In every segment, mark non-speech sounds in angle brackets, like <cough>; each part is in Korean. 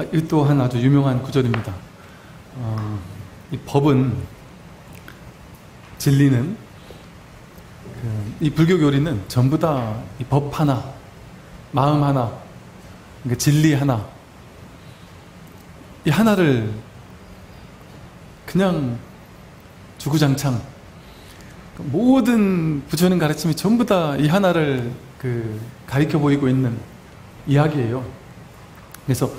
아, 이 또한 아주 유명한 구절입니다. 어, 이 법은 진리는 그, 이 불교 교리는 전부 다이법 하나, 마음 하나, 그러니까 진리 하나, 이 하나를 그냥 주구장창 모든 부처님 가르침이 전부 다 이 하나를 그 가리켜 보이고 있는 이야기예요. 그래서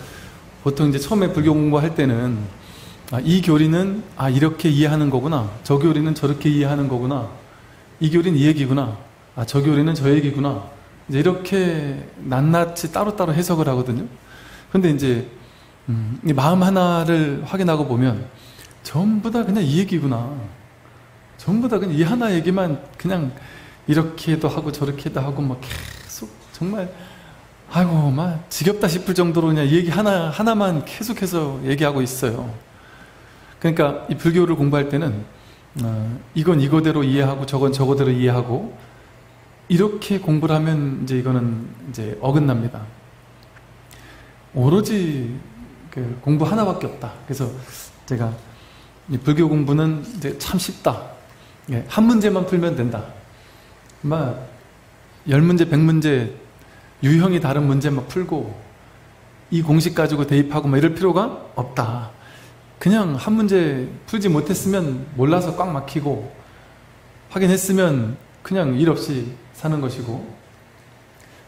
보통 이제 처음에 불교 공부할 때는 아, 이 교리는 아 이렇게 이해하는 거구나. 저 교리는 저렇게 이해하는 거구나. 이 교리는 이 얘기구나. 아 저 교리는 저 얘기구나. 이제 이렇게 낱낱이 따로따로 해석을 하거든요. 근데 이제 음, 이 마음 하나를 확인하고 보면 전부 다 그냥 이 얘기구나. 전부 다 그냥 이 하나 얘기만 그냥 이렇게도 하고 저렇게도 하고 막 계속 정말 아이고 막 지겹다 싶을 정도로 그냥 얘기 하나 하나만 계속해서 얘기하고 있어요. 그러니까 이 불교를 공부할 때는 어, 이건 이거대로 이해하고 저건 저거대로 이해하고 이렇게 공부를 하면 이제 이거는 이제 어긋납니다. 오로지 그 공부 하나밖에 없다. 그래서 제가 불교 공부는 이제 참 쉽다. 예, 한 문제만 풀면 된다. 막, 열 문제, 백 문제, 유형이 다른 문제 막 풀고, 이 공식 가지고 대입하고 막 이럴 필요가 없다. 그냥 한 문제 풀지 못했으면 몰라서 꽉 막히고, 확인했으면 그냥 일 없이 사는 것이고,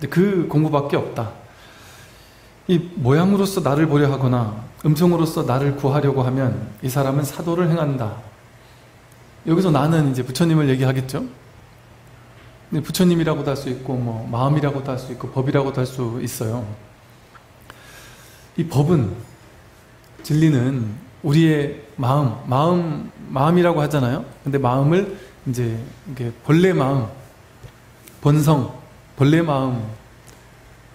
그 공부밖에 없다. 이 모양으로서 나를 보려 하거나 음성으로서 나를 구하려고 하면 이 사람은 사도를 행한다. 여기서 나는 이제 부처님을 얘기하겠죠? 부처님이라고도 할 수 있고, 뭐, 마음이라고도 할 수 있고, 법이라고도 할 수 있어요. 이 법은, 진리는 우리의 마음, 마음, 마음이라고 하잖아요? 근데 마음을 이제, 이게 본래 마음, 본성, 본래 마음,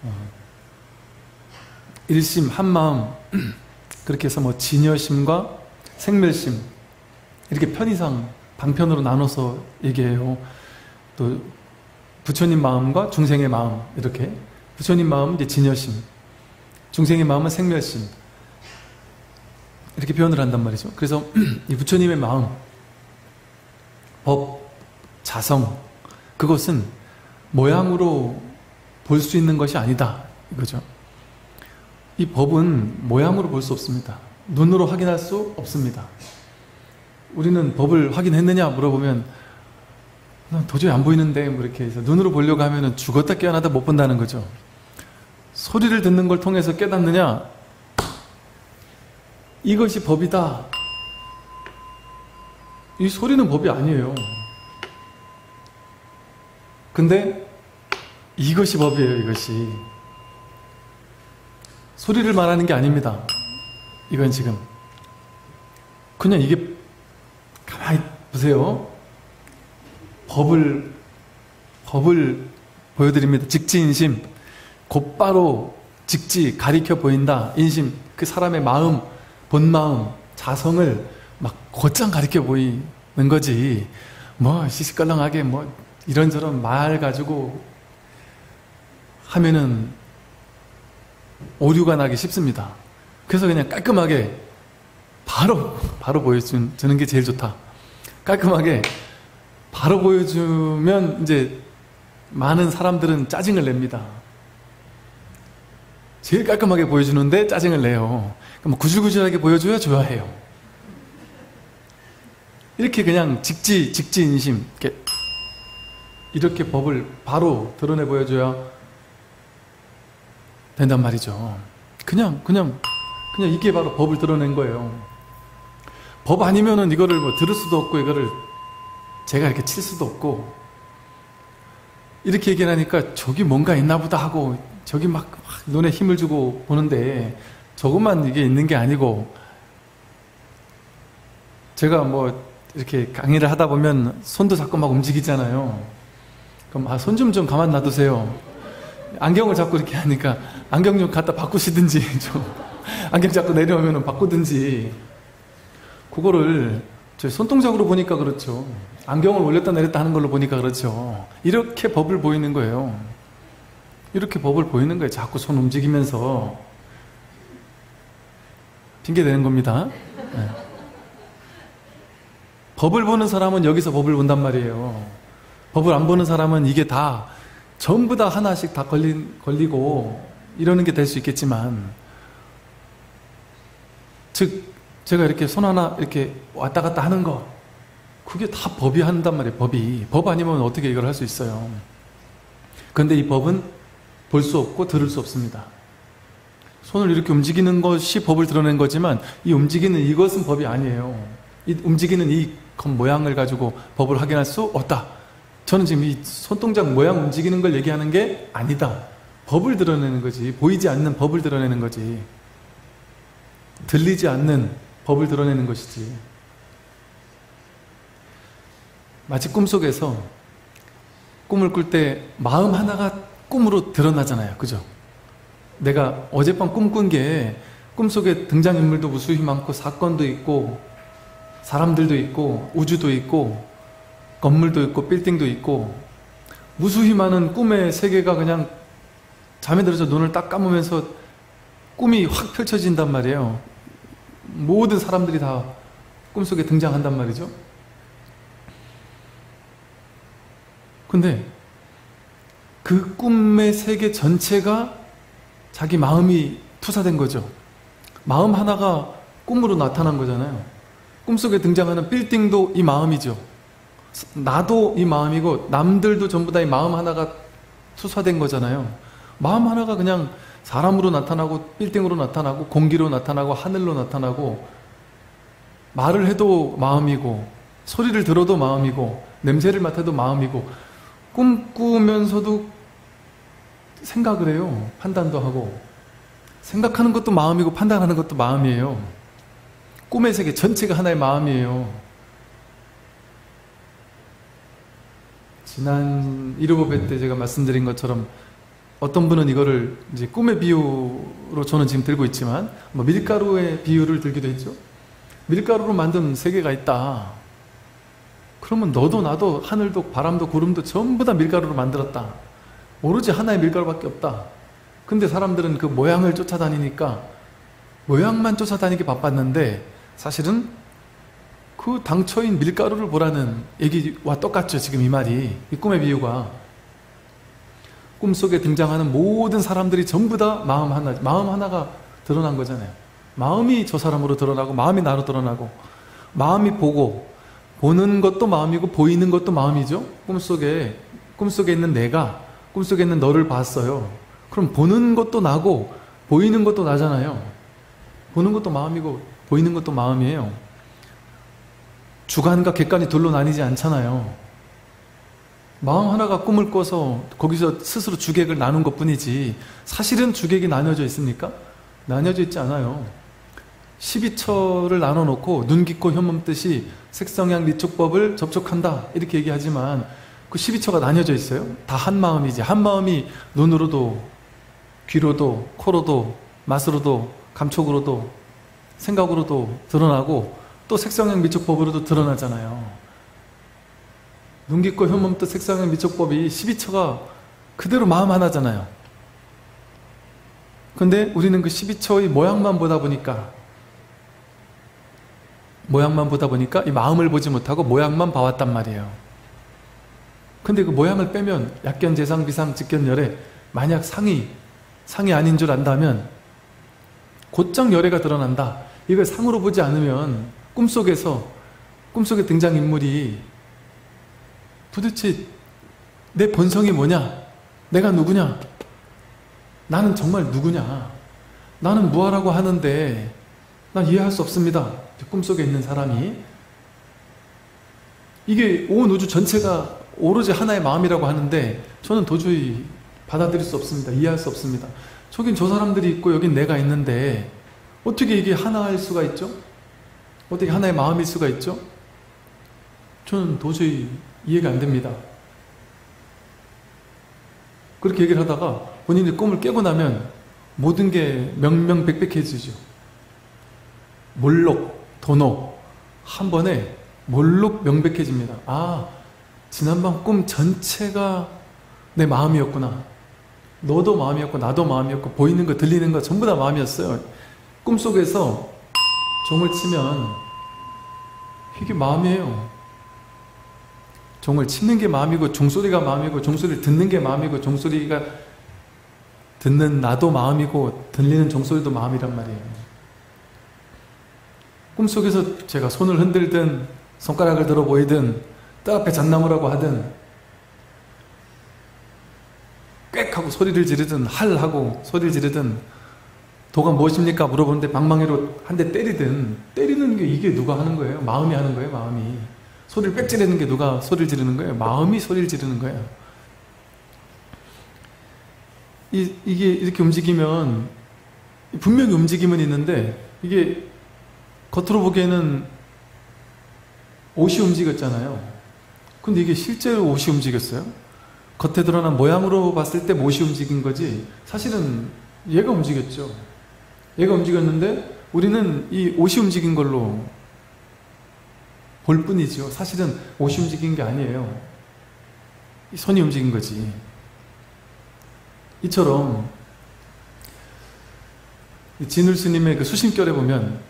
어, 일심, 한 마음, <clears throat> 그렇게 해서 뭐 진여심과 생멸심, 이렇게 편의상 방편으로 나눠서 얘기해요. 또 부처님 마음과 중생의 마음 이렇게 부처님 마음은 이제 진여심, 중생의 마음은 생멸심 이렇게 표현을 한단 말이죠. 그래서 <clears throat> 이 부처님의 마음, 법, 자성 그것은 모양으로 볼 수 있는 것이 아니다 이거죠. 이 법은 모양으로 볼 수 없습니다. 눈으로 확인할 수 없습니다. 우리는 법을 확인했느냐 물어보면 도저히 안 보이는데 뭐 이렇게 해서 눈으로 보려고 하면 죽었다 깨어나다 못 본다는 거죠. 소리를 듣는 걸 통해서 깨닫느냐? 이것이 법이다. 이 소리는 법이 아니에요. 근데 이것이 법이에요, 이것이. 소리를 말하는 게 아닙니다. 이건 지금. 그냥 이게 가만히 보세요. 법을, 법을 보여드립니다. 직지인심. 곧바로 직지, 가리켜 보인다. 인심. 그 사람의 마음, 본 마음, 자성을 막 곧장 가리켜 보이는 거지. 뭐, 시시껄렁하게 뭐, 이런저런 말 가지고 하면은 오류가 나기 쉽습니다. 그래서 그냥 깔끔하게 바로 바로 보여주는 게 제일 좋다. 깔끔하게 바로 보여주면 이제 많은 사람들은 짜증을 냅니다. 제일 깔끔하게 보여주는데 짜증을 내요. 그럼 구질구질하게 보여줘야 좋아해요. 이렇게 그냥 직지, 직지인심, 이렇게, 이렇게 법을 바로 드러내 보여줘야 된단 말이죠. 그냥, 그냥, 그냥 이게 바로 법을 드러낸 거예요. 법 아니면은 이거를 뭐 들을 수도 없고, 이거를 제가 이렇게 칠 수도 없고, 이렇게 얘기를 하니까 저기 뭔가 있나 보다 하고, 저기 막, 막 눈에 힘을 주고 보는데, 저것만 이게 있는 게 아니고, 제가 뭐, 이렇게 강의를 하다 보면 손도 자꾸 막 움직이잖아요. 그럼, 아, 손 좀 좀 가만 놔두세요. 안경을 자꾸 이렇게 하니까 안경 좀 갖다 바꾸시든지 <laughs> 좀 안경 자꾸 내려오면 바꾸든지 그거를 저 손동작으로 보니까 그렇죠. 안경을 올렸다 내렸다 하는 걸로 보니까 그렇죠. 이렇게 법을 보이는 거예요. 이렇게 법을 보이는 거예요. 자꾸 손 움직이면서 핑계 대는 겁니다. 네. 법을 보는 사람은 여기서 법을 본단 말이에요. 법을 안 보는 사람은 이게 다 전부 다 하나씩 다 걸린, 걸리고 이러는 게 될 수 있겠지만 즉 제가 이렇게 손 하나 이렇게 왔다 갔다 하는 거 그게 다 법이 한단 말이에요. 법이. 법 아니면 어떻게 이걸 할 수 있어요. 그런데 이 법은 볼 수 없고 들을 수 없습니다. 손을 이렇게 움직이는 것이 법을 드러낸 거지만 이 움직이는 이것은 법이 아니에요. 이 움직이는 이 모양을 가지고 법을 확인할 수 없다. 저는 지금 이 손동작 모양 움직이는 걸 얘기하는 게 아니다. 법을 드러내는 거지. 보이지 않는 법을 드러내는 거지. 들리지 않는 법을 드러내는 것이지. 마치 꿈속에서 꿈을 꿀 때 마음 하나가 꿈으로 드러나잖아요. 그죠? 내가 어젯밤 꿈 꾼 게 꿈속에 등장인물도 무수히 많고 사건도 있고 사람들도 있고 우주도 있고 건물도 있고 빌딩도 있고 무수히 많은 꿈의 세계가 그냥 잠에 들어서 눈을 딱 감으면서 꿈이 확 펼쳐진단 말이에요. 모든 사람들이 다 꿈속에 등장한단 말이죠. 근데 그 꿈의 세계 전체가 자기 마음이 투사된 거죠. 마음 하나가 꿈으로 나타난 거잖아요. 꿈속에 등장하는 빌딩도 이 마음이죠. 나도 이 마음이고 남들도 전부 다 이 마음 하나가 투사된 거잖아요. 마음 하나가 그냥 사람으로 나타나고 빌딩으로 나타나고 공기로 나타나고 하늘로 나타나고 말을 해도 마음이고 소리를 들어도 마음이고 냄새를 맡아도 마음이고 꿈꾸면서도 생각을 해요. 판단도 하고 생각하는 것도 마음이고 판단하는 것도 마음이에요. 꿈의 세계 전체가 하나의 마음이에요. 지난 1호법회 때 제가 말씀드린 것처럼 어떤 분은 이거를 이제 꿈의 비유로 저는 지금 들고 있지만 뭐 밀가루의 비유를 들기도 했죠. 밀가루로 만든 세계가 있다. 그러면 너도 나도 하늘도 바람도 구름도 전부 다 밀가루로 만들었다. 오로지 하나의 밀가루밖에 없다. 근데 사람들은 그 모양을 쫓아다니니까 모양만 쫓아다니기 바빴는데 사실은 그 당초인 밀가루를 보라는 얘기와 똑같죠. 지금 이 말이. 이 꿈의 비유가. 꿈속에 등장하는 모든 사람들이 전부 다 마음 하나, 마음 하나가 드러난 거잖아요. 마음이 저 사람으로 드러나고, 마음이 나로 드러나고, 마음이 보고, 보는 것도 마음이고, 보이는 것도 마음이죠? 꿈속에, 꿈속에 있는 내가, 꿈속에 있는 너를 봤어요. 그럼 보는 것도 나고, 보이는 것도 나잖아요. 보는 것도 마음이고, 보이는 것도 마음이에요. 주관과 객관이 둘로 나뉘지 않잖아요. 마음 하나가 꿈을 꿔서 거기서 스스로 주객을 나눈 것 뿐이지 사실은 주객이 나뉘어져 있습니까? 나뉘어져 있지 않아요. 12처를 나눠 놓고 눈 깊고 현몸 뜻이 색성향 미촉법을 접촉한다 이렇게 얘기하지만 그 12처가 나뉘어져 있어요. 다 한 마음이지. 한 마음이 눈으로도 귀로도 코로도 맛으로도 감촉으로도 생각으로도 드러나고 또 색성향 미촉법으로도 드러나잖아요. 눈 깊고 현몸뜻 색상의 미촉법이 12처가 그대로 마음 하나잖아요. 근데 우리는 그 12처의 모양만 보다 보니까 모양만 보다 보니까 이 마음을 보지 못하고 모양만 봐왔단 말이에요. 근데 그 모양을 빼면 약견, 재상, 비상, 직견, 열애 만약 상이 상이 아닌 줄 안다면 곧장 열애가 드러난다. 이걸 상으로 보지 않으면 꿈속에서 꿈속의 등장인물이 도대체 내 본성이 뭐냐? 내가 누구냐? 나는 정말 누구냐? 나는 무하라고 하는데 난 이해할 수 없습니다. 꿈속에 있는 사람이 이게 온 우주 전체가 오로지 하나의 마음이라고 하는데 저는 도저히 받아들일 수 없습니다. 이해할 수 없습니다. 저긴 저 사람들이 있고 여긴 내가 있는데 어떻게 이게 하나일 수가 있죠? 어떻게 하나의 마음일 수가 있죠? 저는 도저히 이해가 안 됩니다. 그렇게 얘기를 하다가 본인이 꿈을 깨고 나면 모든 게 명명백백해지죠. 몰록, 도노 한 번에 몰록 명백해집니다. 아, 지난밤 꿈 전체가 내 마음이었구나. 너도 마음이었고 나도 마음이었고 보이는 거 들리는 거 전부 다 마음이었어요. 꿈속에서 종을 치면 이게 마음이에요. 종을 치는 게 마음이고 종소리가 마음이고 종소리를 듣는 게 마음이고 종소리가 듣는 나도 마음이고 들리는 종소리도 마음이란 말이에요. 꿈속에서 제가 손을 흔들든 손가락을 들어 보이든 떡 앞에 잣나무라고 하든 꽥 하고 소리를 지르든 할 하고 소리를 지르든 도가 무엇입니까? 물어보는데 방망이로 한 대 때리든 때리는 게 이게 누가 하는 거예요? 마음이 하는 거예요 마음이 소리를 빽 지르는 게 누가 소리를 지르는 거예요? 마음이 소리를 지르는 거예요 이, 이게 이렇게 움직이면 분명히 움직임은 있는데 이게 겉으로 보기에는 옷이 움직였잖아요. 근데 이게 실제로 옷이 움직였어요? 겉에 드러난 모양으로 봤을 때 못이 움직인 거지 사실은 얘가 움직였죠. 얘가 움직였는데 우리는 이 옷이 움직인 걸로 볼 뿐이죠 사실은 옷이 움직인 게 아니에요. 이 손이 움직인 거지. 이처럼 진울 스님의 그 수심결에 보면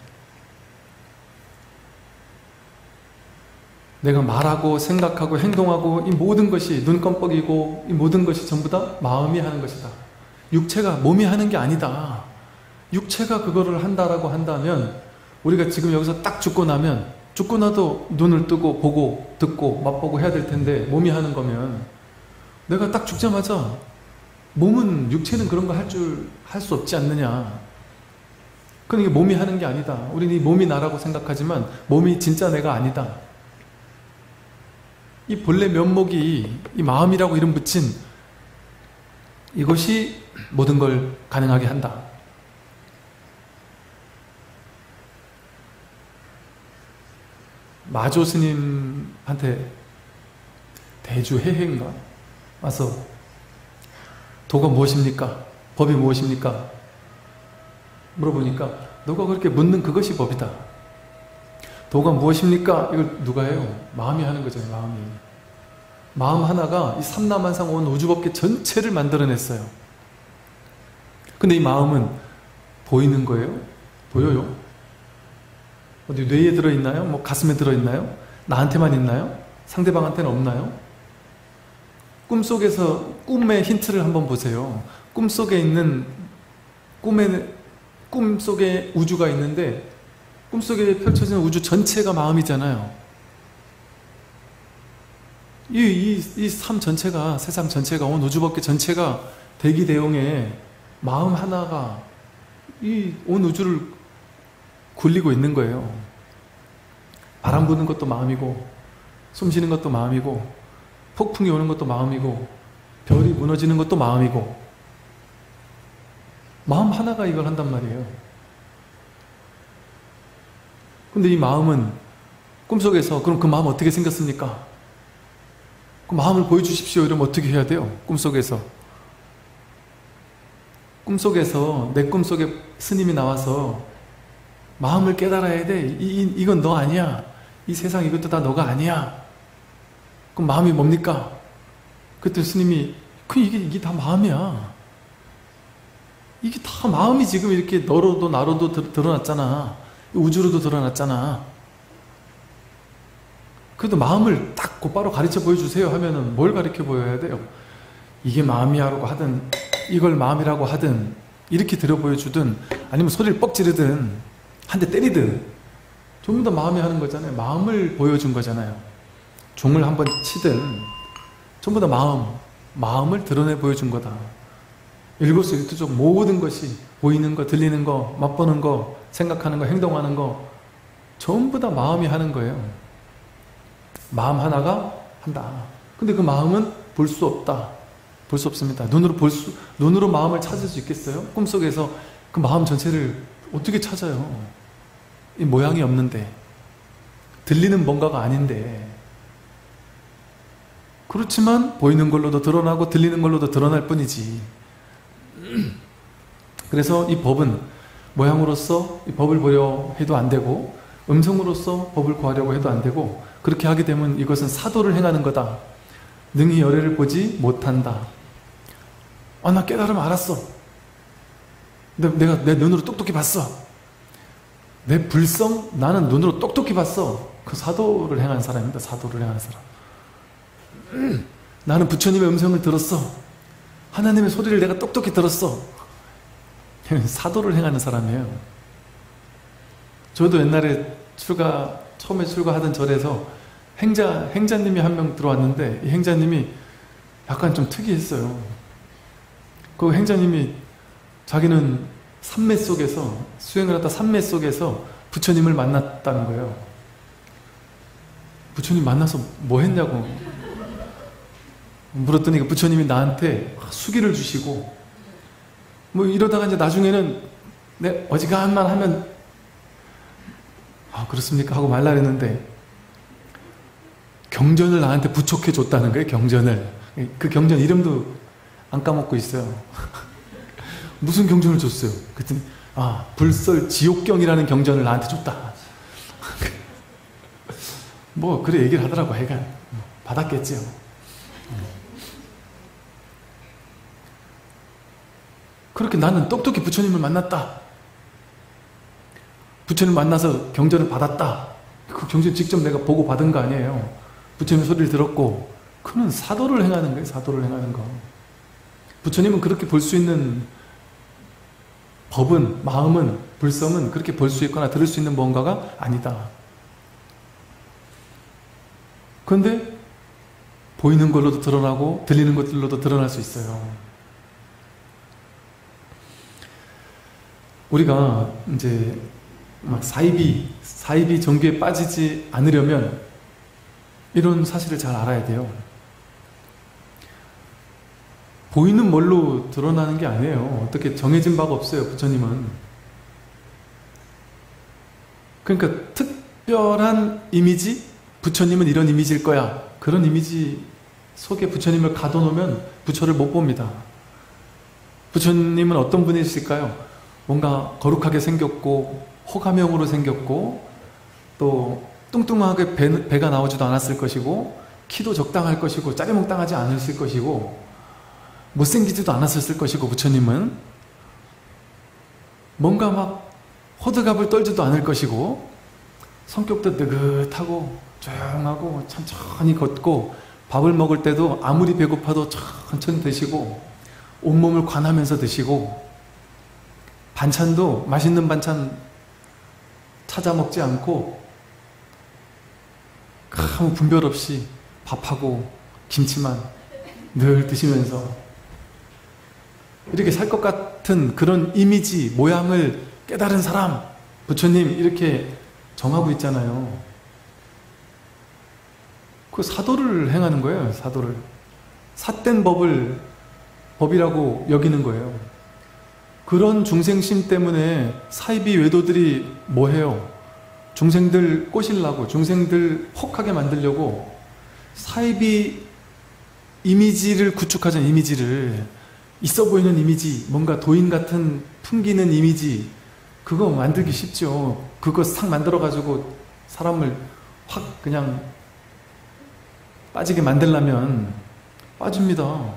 내가 말하고 생각하고 행동하고 이 모든 것이 눈 껌뻑이고 이 모든 것이 전부 다 마음이 하는 것이다. 육체가 몸이 하는 게 아니다. 육체가 그거를 한다라고 한다면 우리가 지금 여기서 딱 죽고 나면 죽고 나도 눈을 뜨고 보고 듣고 맛보고 해야 될 텐데 몸이 하는 거면 내가 딱 죽자마자 몸은 육체는 그런 거 할 줄 할 수 없지 않느냐 그러니까 몸이 하는 게 아니다 우리는 이 몸이 나라고 생각하지만 몸이 진짜 내가 아니다 이 본래 면목이 이 마음이라고 이름 붙인 이것이 모든 걸 가능하게 한다. 마조 스님한테 대주해해인가 와서 도가 무엇입니까? 법이 무엇입니까? 물어보니까 너가 그렇게 묻는 그것이 법이다. 도가 무엇입니까? 이걸 누가 해요? 마음이 하는 거잖아요. 마음이. 마음 하나가 이 삼라만상 온 우주법계 전체를 만들어냈어요. 근데 이 마음은 보이는 거예요? 보여요? 어디 뇌에 들어있나요? 뭐 가슴에 들어있나요? 나한테만 있나요? 상대방한테는 없나요? 꿈속에서 꿈의 힌트를 한번 보세요. 꿈속에 있는 꿈에 꿈속에 우주가 있는데 꿈속에 펼쳐진 우주 전체가 마음이잖아요. 이, 이, 이 삶 전체가, 세상 전체가, 온 우주밖에 전체가 대기대용에 마음 하나가 이 온 우주를 굴리고 있는 거예요. 바람 부는 것도 마음이고, 숨 쉬는 것도 마음이고, 폭풍이 오는 것도 마음이고, 별이 무너지는 것도 마음이고, 마음 하나가 이걸 한단 말이에요. 근데 이 마음은 꿈속에서 그럼 그 마음 어떻게 생겼습니까? 그 마음을 보여주십시오. 이러면 어떻게 해야 돼요? 꿈속에서. 꿈속에서 내 꿈속에 스님이 나와서 마음을 깨달아야 돼. 이, 이건 너 아니야. 이 세상 이것도 다 너가 아니야. 그럼 마음이 뭡니까? 그때 스님이 그 이게, 이게 다 마음이야. 이게 다 마음이 지금 이렇게 너로도 나로도 드러났잖아. 우주로도 드러났잖아. 그래도 마음을 딱 곧바로 가르쳐 보여주세요 하면은 뭘 가르쳐 보여야 돼요? 이게 마음이라고 하든 이걸 마음이라고 하든 이렇게 들어 보여주든 아니면 소리를 뻑 지르든 한 대 때리든 전부 다 마음이 하는 거잖아요. 마음을 보여준 거잖아요. 종을 한번 치든 전부 다 마음, 마음을 드러내 보여준 거다. 일거수일투족 모든 것이 보이는 거, 들리는 거, 맛보는 거, 생각하는 거, 행동하는 거 전부 다 마음이 하는 거예요. 마음 하나가 한다. 근데 그 마음은 볼 수 없다. 볼 수 없습니다. 눈으로 볼 수, 눈으로 마음을 찾을 수 있겠어요? 꿈속에서 그 마음 전체를 어떻게 찾아요? 이 모양이 없는데. 들리는 뭔가가 아닌데. 그렇지만 보이는 걸로도 드러나고 들리는 걸로도 드러날 뿐이지. <clears throat> 그래서 이 법은 모양으로서 이 법을 보려 해도 안 되고 음성으로서 법을 구하려고 해도 안 되고 그렇게 하게 되면 이것은 사도를 행하는 거다. 능히 열애를 보지 못한다. 아, 나 깨달음 알았어. 내가 내 눈으로 똑똑히 봤어. 내 불성 나는 눈으로 똑똑히 봤어. 그 사도를 행한 사람입니다. 사도를 행한 사람. 나는 부처님의 음성을 들었어. 하나님의 소리를 내가 똑똑히 들었어. 사도를 행하는 사람이에요. 저도 옛날에 출가 처음에 출가하던 절에서 행자 행자님이 한 명 들어왔는데 이 행자님이 약간 좀 특이했어요. 그 행자님이 자기는 산매 속에서 수행을 하다 산매 속에서 부처님을 만났다는 거예요. 부처님 만나서 뭐 했냐고 물었더니 그 부처님이 나한테 수기를 주시고 뭐 이러다가 이제 나중에는 내 어지간한 하면 아 그렇습니까? 하고 말라 그랬는데 경전을 나한테 부촉해 줬다는 거예요 경전을. 그 경전 이름도 안 까먹고 있어요. <laughs> 무슨 경전을 줬어요? 그랬더니 아 불설 지옥경이라는 경전을 나한테 줬다. <laughs> 뭐 그래 얘기를 하더라고 하여간 받았겠지요 그렇게 나는 똑똑히 부처님을 만났다 부처님 만나서 경전을 받았다. 그 경전 직접 내가 보고 받은 거 아니에요. 부처님 소리를 들었고 그는 사도를 행하는 거예요 사도를 행하는 거. 부처님은 그렇게 볼 수 있는 법은 마음은 불성은 그렇게 볼 수 있거나 들을 수 있는 뭔가가 아니다. 그런데 보이는 걸로도 드러나고 들리는 것들로도 드러날 수 있어요. 우리가 이제 막 사이비, 사이비 정규에 빠지지 않으려면 이런 사실을 잘 알아야 돼요. 보이는 뭘로 드러나는 게 아니에요. 어떻게 정해진 바가 없어요, 부처님은. 그러니까 특별한 이미지? 부처님은 이런 이미지일 거야. 그런 이미지 속에 부처님을 가둬놓으면 부처를 못 봅니다. 부처님은 어떤 분이실까요? 뭔가 거룩하게 생겼고 호감형으로 생겼고 또 뚱뚱하게 배, 배가 나오지도 않았을 것이고 키도 적당할 것이고 짜리몽땅하지 않았을 것이고 못생기지도 않았을 것이고 부처님은 뭔가 막 호드갑을 떨지도 않을 것이고 성격도 느긋하고 조용하고 천천히 걷고 밥을 먹을 때도 아무리 배고파도 천천히 드시고 온몸을 관하면서 드시고 반찬도 맛있는 반찬 찾아 먹지 않고 아무 분별 없이 밥하고 김치만 늘 드시면서 이렇게 살 것 같은 그런 이미지, 모양을 깨달은 사람, 부처님 이렇게 정하고 있잖아요. 그 사도를 행하는 거예요, 사도를. 삿된 법을 법이라고 여기는 거예요. 그런 중생심 때문에 사이비 외도들이 뭐 해요? 중생들 꼬실라고 중생들 혹하게 만들려고 사이비 이미지를 구축하자 이미지를. 있어 보이는 이미지 뭔가 도인 같은 풍기는 이미지. 그거 만들기 쉽죠. 그거 싹 만들어 가지고 사람을 확 그냥 빠지게 만들려면 빠집니다.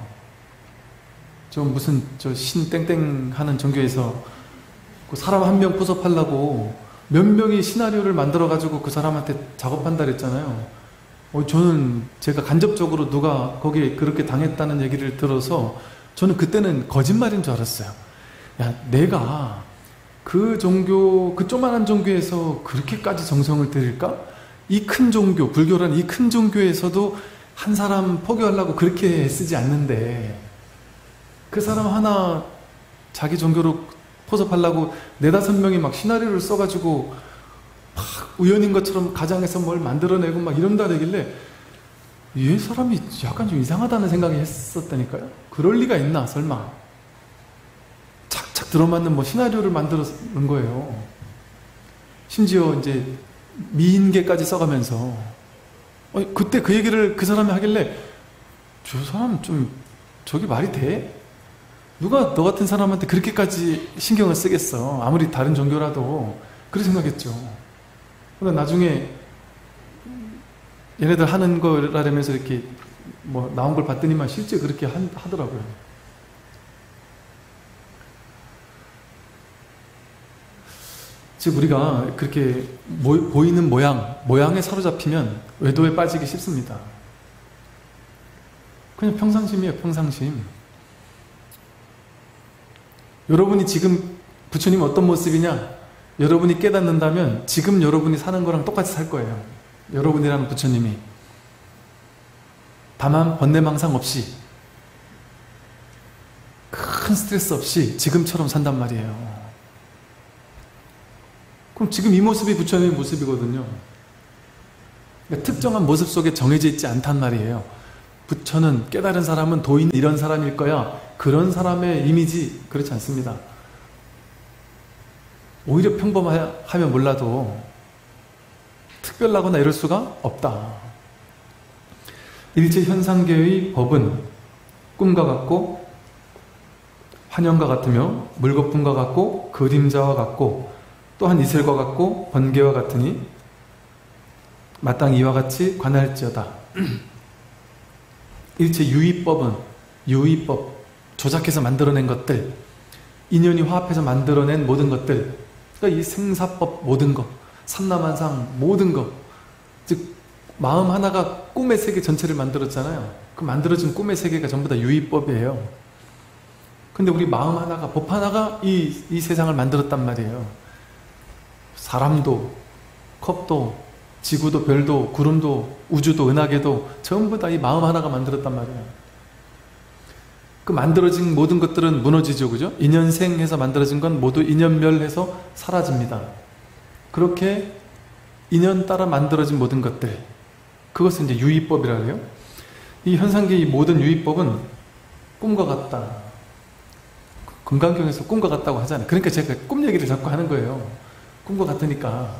저 무슨 저 신 땡땡 하는 종교에서 그 사람 한 명 포섭하려고 몇 명이 시나리오를 만들어 가지고 그 사람한테 작업한다 그랬잖아요. 어, 저는 제가 간접적으로 누가 거기에 그렇게 당했다는 얘기를 들어서 저는 그때는 거짓말인 줄 알았어요. 야, 내가 그 종교, 그 조만한 종교에서 그렇게까지 정성을 들일까? 이 큰 종교, 불교란 이큰 종교에서도 한 사람 포교하려고 그렇게 쓰지 않는데 그 사람 하나 자기 종교로 포섭하려고 네다섯 명이 막 시나리오를 써가지고 막 우연인 것처럼 가장에서 뭘 만들어내고 막 이런다 되길래 이 사람이 약간 좀 이상하다는 생각이 했었다니까요. 그럴 리가 있나 설마. 착착 들어맞는 뭐 시나리오를 만들었는 거예요. 심지어 이제 미인계까지 써가면서 어, 그때 그 얘기를 그 사람이 하길래 저 사람 좀 저기 말이 돼? 누가 너 같은 사람한테 그렇게까지 신경을 쓰겠어. 아무리 다른 종교라도. 그렇게 생각했죠. 그러다 나중에 얘네들 하는 거라면서 이렇게 뭐 나온 걸 봤더니만 실제 그렇게 하더라고요. 즉 우리가 그렇게 모, 보이는 모양, 모양에 사로잡히면 외도에 빠지기 쉽습니다. 그냥 평상심이에요, 평상심. 여러분이 지금 부처님 어떤 모습이냐? 여러분이 깨닫는다면 지금 여러분이 사는 거랑 똑같이 살 거예요. 여러분이라는 부처님이. 다만 번뇌망상 없이 큰 스트레스 없이 지금처럼 산단 말이에요. 그럼 지금 이 모습이 부처님의 모습이거든요. 그러니까 특정한 모습 속에 정해져 있지 않단 말이에요. 부처는 깨달은 사람은 도인 이런 사람일 거야. 그런 사람의 이미지 그렇지 않습니다. 오히려 평범하면 몰라도 특별하거나 이럴 수가 없다. 일체 현상계의 법은 꿈과 같고 환영과 같으며 물거품과 같고 그림자와 같고 또한 이슬과 같고 번개와 같으니 마땅 이와 같이 관할지어다. <clears throat> 일체 유의법은 유의법 조작해서 만들어낸 것들 인연이 화합해서 만들어낸 모든 것들 그러니까 이 생사법 모든 것 삼라만상 모든 것 즉 마음 하나가 꿈의 세계 전체를 만들었잖아요. 그 만들어진 꿈의 세계가 전부 다 유의법이에요. 근데 우리 마음 하나가 법 하나가 이, 이 세상을 만들었단 말이에요. 사람도, 컵도, 지구도, 별도, 구름도, 우주도, 은하계도 전부 다 이 마음 하나가 만들었단 말이에요. 그 만들어진 모든 것들은 무너지죠. 그죠? 인연생해서 만들어진 건 모두 인연멸해서 사라집니다. 그렇게 인연 따라 만들어진 모든 것들 그것은 이제 유의법이라 해요. 이 현상계의 모든 유의법은 꿈과 같다. 금강경에서 꿈과 같다고 하잖아요. 그러니까 제가 꿈 얘기를 자꾸 하는 거예요. 꿈과 같으니까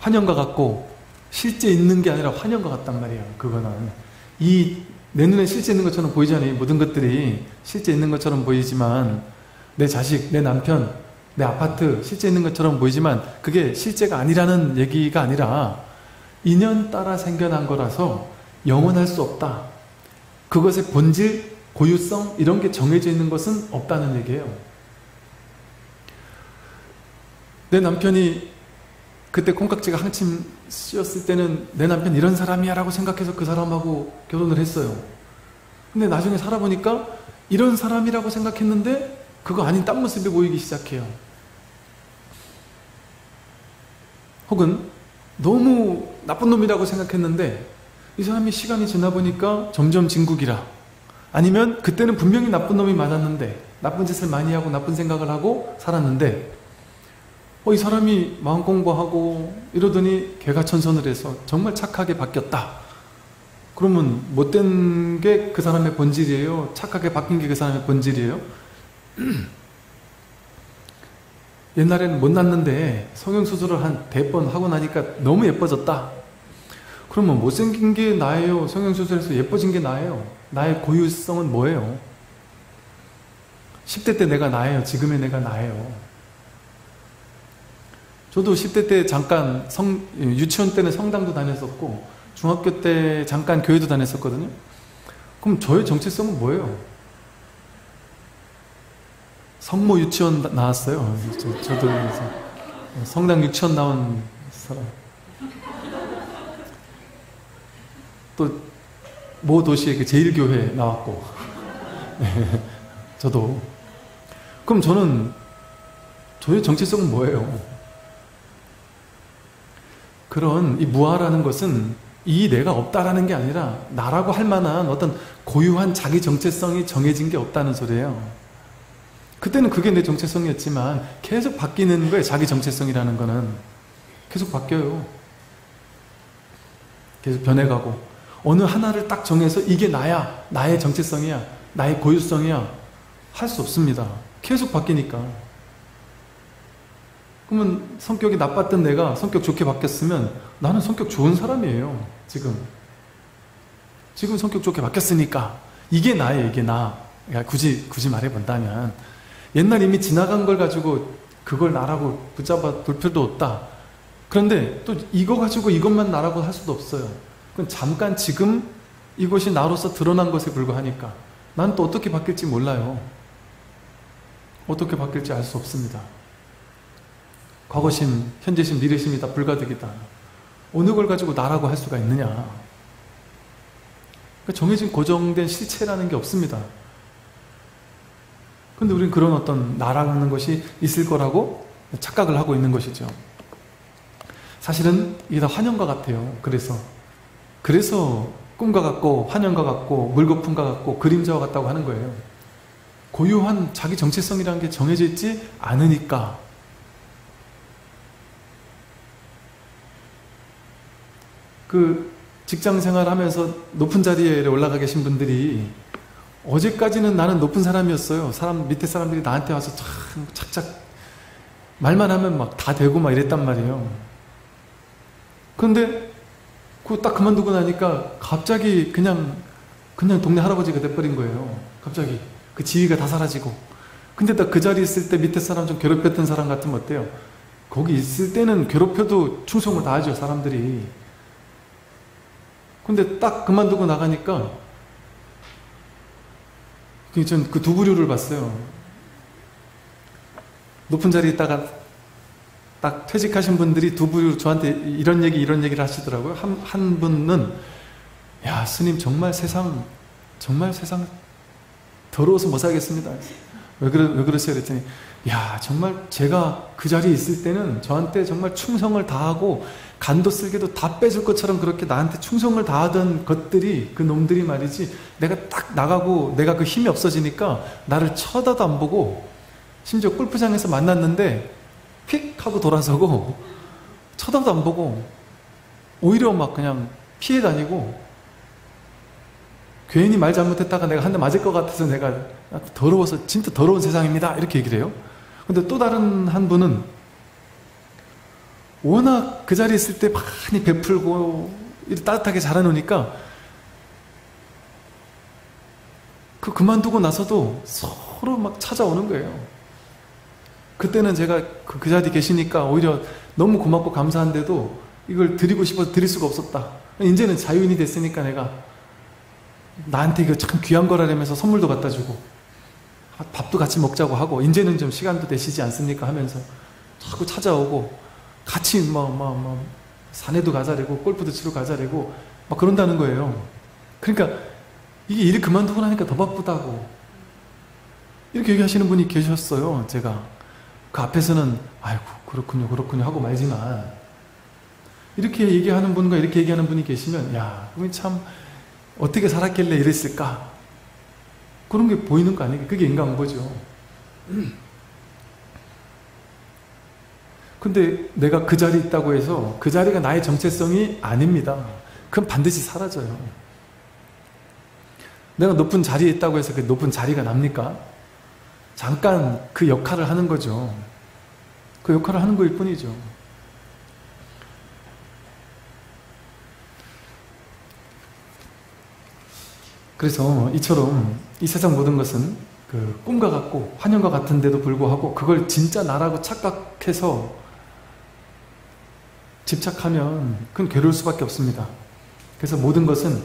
환영과 같고 실제 있는 게 아니라 환영과 같단 말이에요. 그거는 이 내 눈에 실제 있는 것처럼 보이잖아요. 모든 것들이 실제 있는 것처럼 보이지만 내 자식, 내 남편, 내 아파트 실제 있는 것처럼 보이지만 그게 실제가 아니라는 얘기가 아니라 인연 따라 생겨난 거라서 영원할 수 없다. 그것의 본질, 고유성 이런 게 정해져 있는 것은 없다는 얘기예요. 내 남편이 그때 콩깍지가 한침 씌었을 때는 내 남편 이런 사람이야 라고 생각해서 그 사람하고 결혼을 했어요. 근데 나중에 살아보니까 이런 사람이라고 생각했는데 그거 아닌 딴 모습이 보이기 시작해요. 혹은 너무 나쁜 놈이라고 생각했는데 이 사람이 시간이 지나 보니까 점점 진국이라 아니면 그때는 분명히 나쁜 놈이 많았는데 나쁜 짓을 많이 하고 나쁜 생각을 하고 살았는데 어, 이 사람이 마음 공부하고 이러더니 개가천선을 해서 정말 착하게 바뀌었다. 그러면 못된 게 그 사람의 본질이에요? 착하게 바뀐 게 그 사람의 본질이에요? <clears throat> 옛날에는 못 났는데 성형수술을 한 대번 하고 나니까 너무 예뻐졌다. 그러면 못생긴 게 나예요? 성형수술에서 예뻐진 게 나예요? 나의 고유성은 뭐예요? 10대 때 내가 나예요? 지금의 내가 나예요? 저도 10대 때 잠깐 성, 유치원 때는 성당도 다녔었고 중학교 때 잠깐 교회도 다녔었거든요. 그럼 저의 정체성은 뭐예요? 성모 유치원 나왔어요. 저, 도 성당 유치원 나온 사람. 또 모 도시의 그 제일교회 나왔고 <laughs> 저도 그럼 저는 저의 정체성은 뭐예요? 그런 이 무아라는 것은 이 내가 없다라는 게 아니라 나라고 할 만한 어떤 고유한 자기 정체성이 정해진 게 없다는 소리예요. 그때는 그게 내 정체성이었지만 계속 바뀌는 거예요. 자기 정체성이라는 거는. 계속 바뀌어요. 계속 변해가고 어느 하나를 딱 정해서 이게 나야. 나의 정체성이야. 나의 고유성이야. 할 수 없습니다. 계속 바뀌니까. 그러면 성격이 나빴던 내가 성격 좋게 바뀌었으면 나는 성격 좋은 사람이에요. 지금. 지금 성격 좋게 바뀌었으니까 이게 나예요. 이게 나. 그러니까 굳이 굳이 말해본다면 옛날 이미 지나간 걸 가지고 그걸 나라고 붙잡아 둘 필요도 없다. 그런데 또 이거 가지고 이것만 나라고 할 수도 없어요. 그건 잠깐 지금 이것이 나로서 드러난 것에 불과하니까 난 또 어떻게 바뀔지 몰라요. 어떻게 바뀔지 알 수 없습니다. 과거심, 현재심, 미래심이 다 불가득이다. 어느 걸 가지고 나라고 할 수가 있느냐. 그러니까 정해진 고정된 실체라는 게 없습니다. 근데 우리는 그런 어떤 나라는 것이 있을 거라고 착각을 하고 있는 것이죠. 사실은 이게 다 환영과 같아요. 그래서 그래서 꿈과 같고 환영과 같고 물거품과 같고 그림자와 같다고 하는 거예요. 고유한 자기 정체성이라는 게 정해져 있지 않으니까 그 직장 생활하면서 높은 자리에 올라가 계신 분들이 어제까지는 나는 높은 사람이었어요. 사람 밑에 사람들이 나한테 와서 참 착착 말만 하면 막 다 되고 막 이랬단 말이에요. 그런데 그 딱 그만두고 나니까 갑자기 그냥 그냥 동네 할아버지가 돼버린 거예요. 갑자기 그 지위가 다 사라지고. 근데 딱 그 자리에 있을 때 밑에 사람 좀 괴롭혔던 사람 같으면 어때요? 거기 있을 때는 괴롭혀도 충성을 다하죠 사람들이. 근데 딱 그만두고 나가니까 전 그 두 부류를 봤어요. 높은 자리에 있다가 딱 퇴직하신 분들이 두 부류 저한테 이런 얘기 이런 얘기를 하시더라고요. 한, 한 분은 야 스님 정말 세상 정말 세상 더러워서 못 살겠습니다. 왜, 그러, 왜 그러세요? 그랬더니 야 정말 제가 그 자리에 있을 때는 저한테 정말 충성을 다하고 간도 쓸게도 다 빼줄 것처럼 그렇게 나한테 충성을 다하던 것들이 그 놈들이 말이지 내가 딱 나가고 내가 그 힘이 없어지니까 나를 쳐다도 안 보고 심지어 골프장에서 만났는데 픽 하고 돌아서고 쳐다도 안 보고 오히려 막 그냥 피해 다니고 괜히 말 잘못했다가 내가 한 대 맞을 것 같아서 내가 더러워서 진짜 더러운 세상입니다. 이렇게 얘기를 해요. 근데 또 다른 한 분은 워낙 그 자리에 있을 때 많이 베풀고 따뜻하게 자라놓으니까 그 그만두고 나서도 서로 막 찾아오는 거예요. 그때는 제가 그, 그 자리에 계시니까 오히려 너무 고맙고 감사한데도 이걸 드리고 싶어서 드릴 수가 없었다. 이제는 자유인이 됐으니까 내가 나한테 이거 참 귀한 거라면서 선물도 갖다 주고 밥도 같이 먹자고 하고 이제는 좀 시간도 되시지 않습니까 하면서 자꾸 찾아오고 같이 뭐, 뭐, 뭐, 산에도 가자래고, 골프도 치러 가자래고, 막 그런다는 거예요. 그러니까, 이게 일 그만두고 나니까 더 바쁘다고. 이렇게 얘기하시는 분이 계셨어요, 제가. 그 앞에서는, 아이고, 그렇군요, 그렇군요 하고 말지만, 이렇게 얘기하는 분과 이렇게 얘기하는 분이 계시면, 야, 그럼 참, 어떻게 살았길래 이랬을까? 그런 게 보이는 거 아니에요? 그게 인간보죠. 근데 내가 그 자리에 있다고 해서 그 자리가 나의 정체성이 아닙니다. 그건 반드시 사라져요. 내가 높은 자리에 있다고 해서 그 높은 자리가 납니까? 잠깐 그 역할을 하는 거죠. 그 역할을 하는 거일 뿐이죠. 그래서 이처럼 이 세상 모든 것은 그 꿈과 같고 환영과 같은데도 불구하고 그걸 진짜 나라고 착각해서 집착하면 그건 괴로울 수밖에 없습니다. 그래서 모든 것은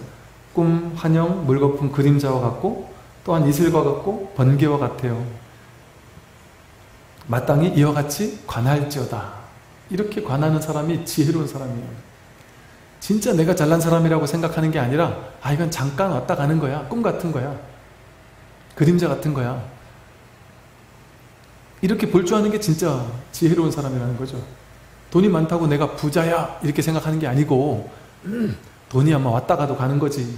꿈, 환영, 물거품, 그림자와 같고 또한 이슬과 같고 번개와 같아요. 마땅히 이와 같이 관할지어다. 이렇게 관하는 사람이 지혜로운 사람이에요. 진짜 내가 잘난 사람이라고 생각하는 게 아니라 아 이건 잠깐 왔다 가는 거야. 꿈 같은 거야. 그림자 같은 거야. 이렇게 볼 줄 아는 게 진짜 지혜로운 사람이라는 거죠. 돈이 많다고 내가 부자야 이렇게 생각하는 게 아니고 음, 돈이 아마 왔다 가도 가는 거지.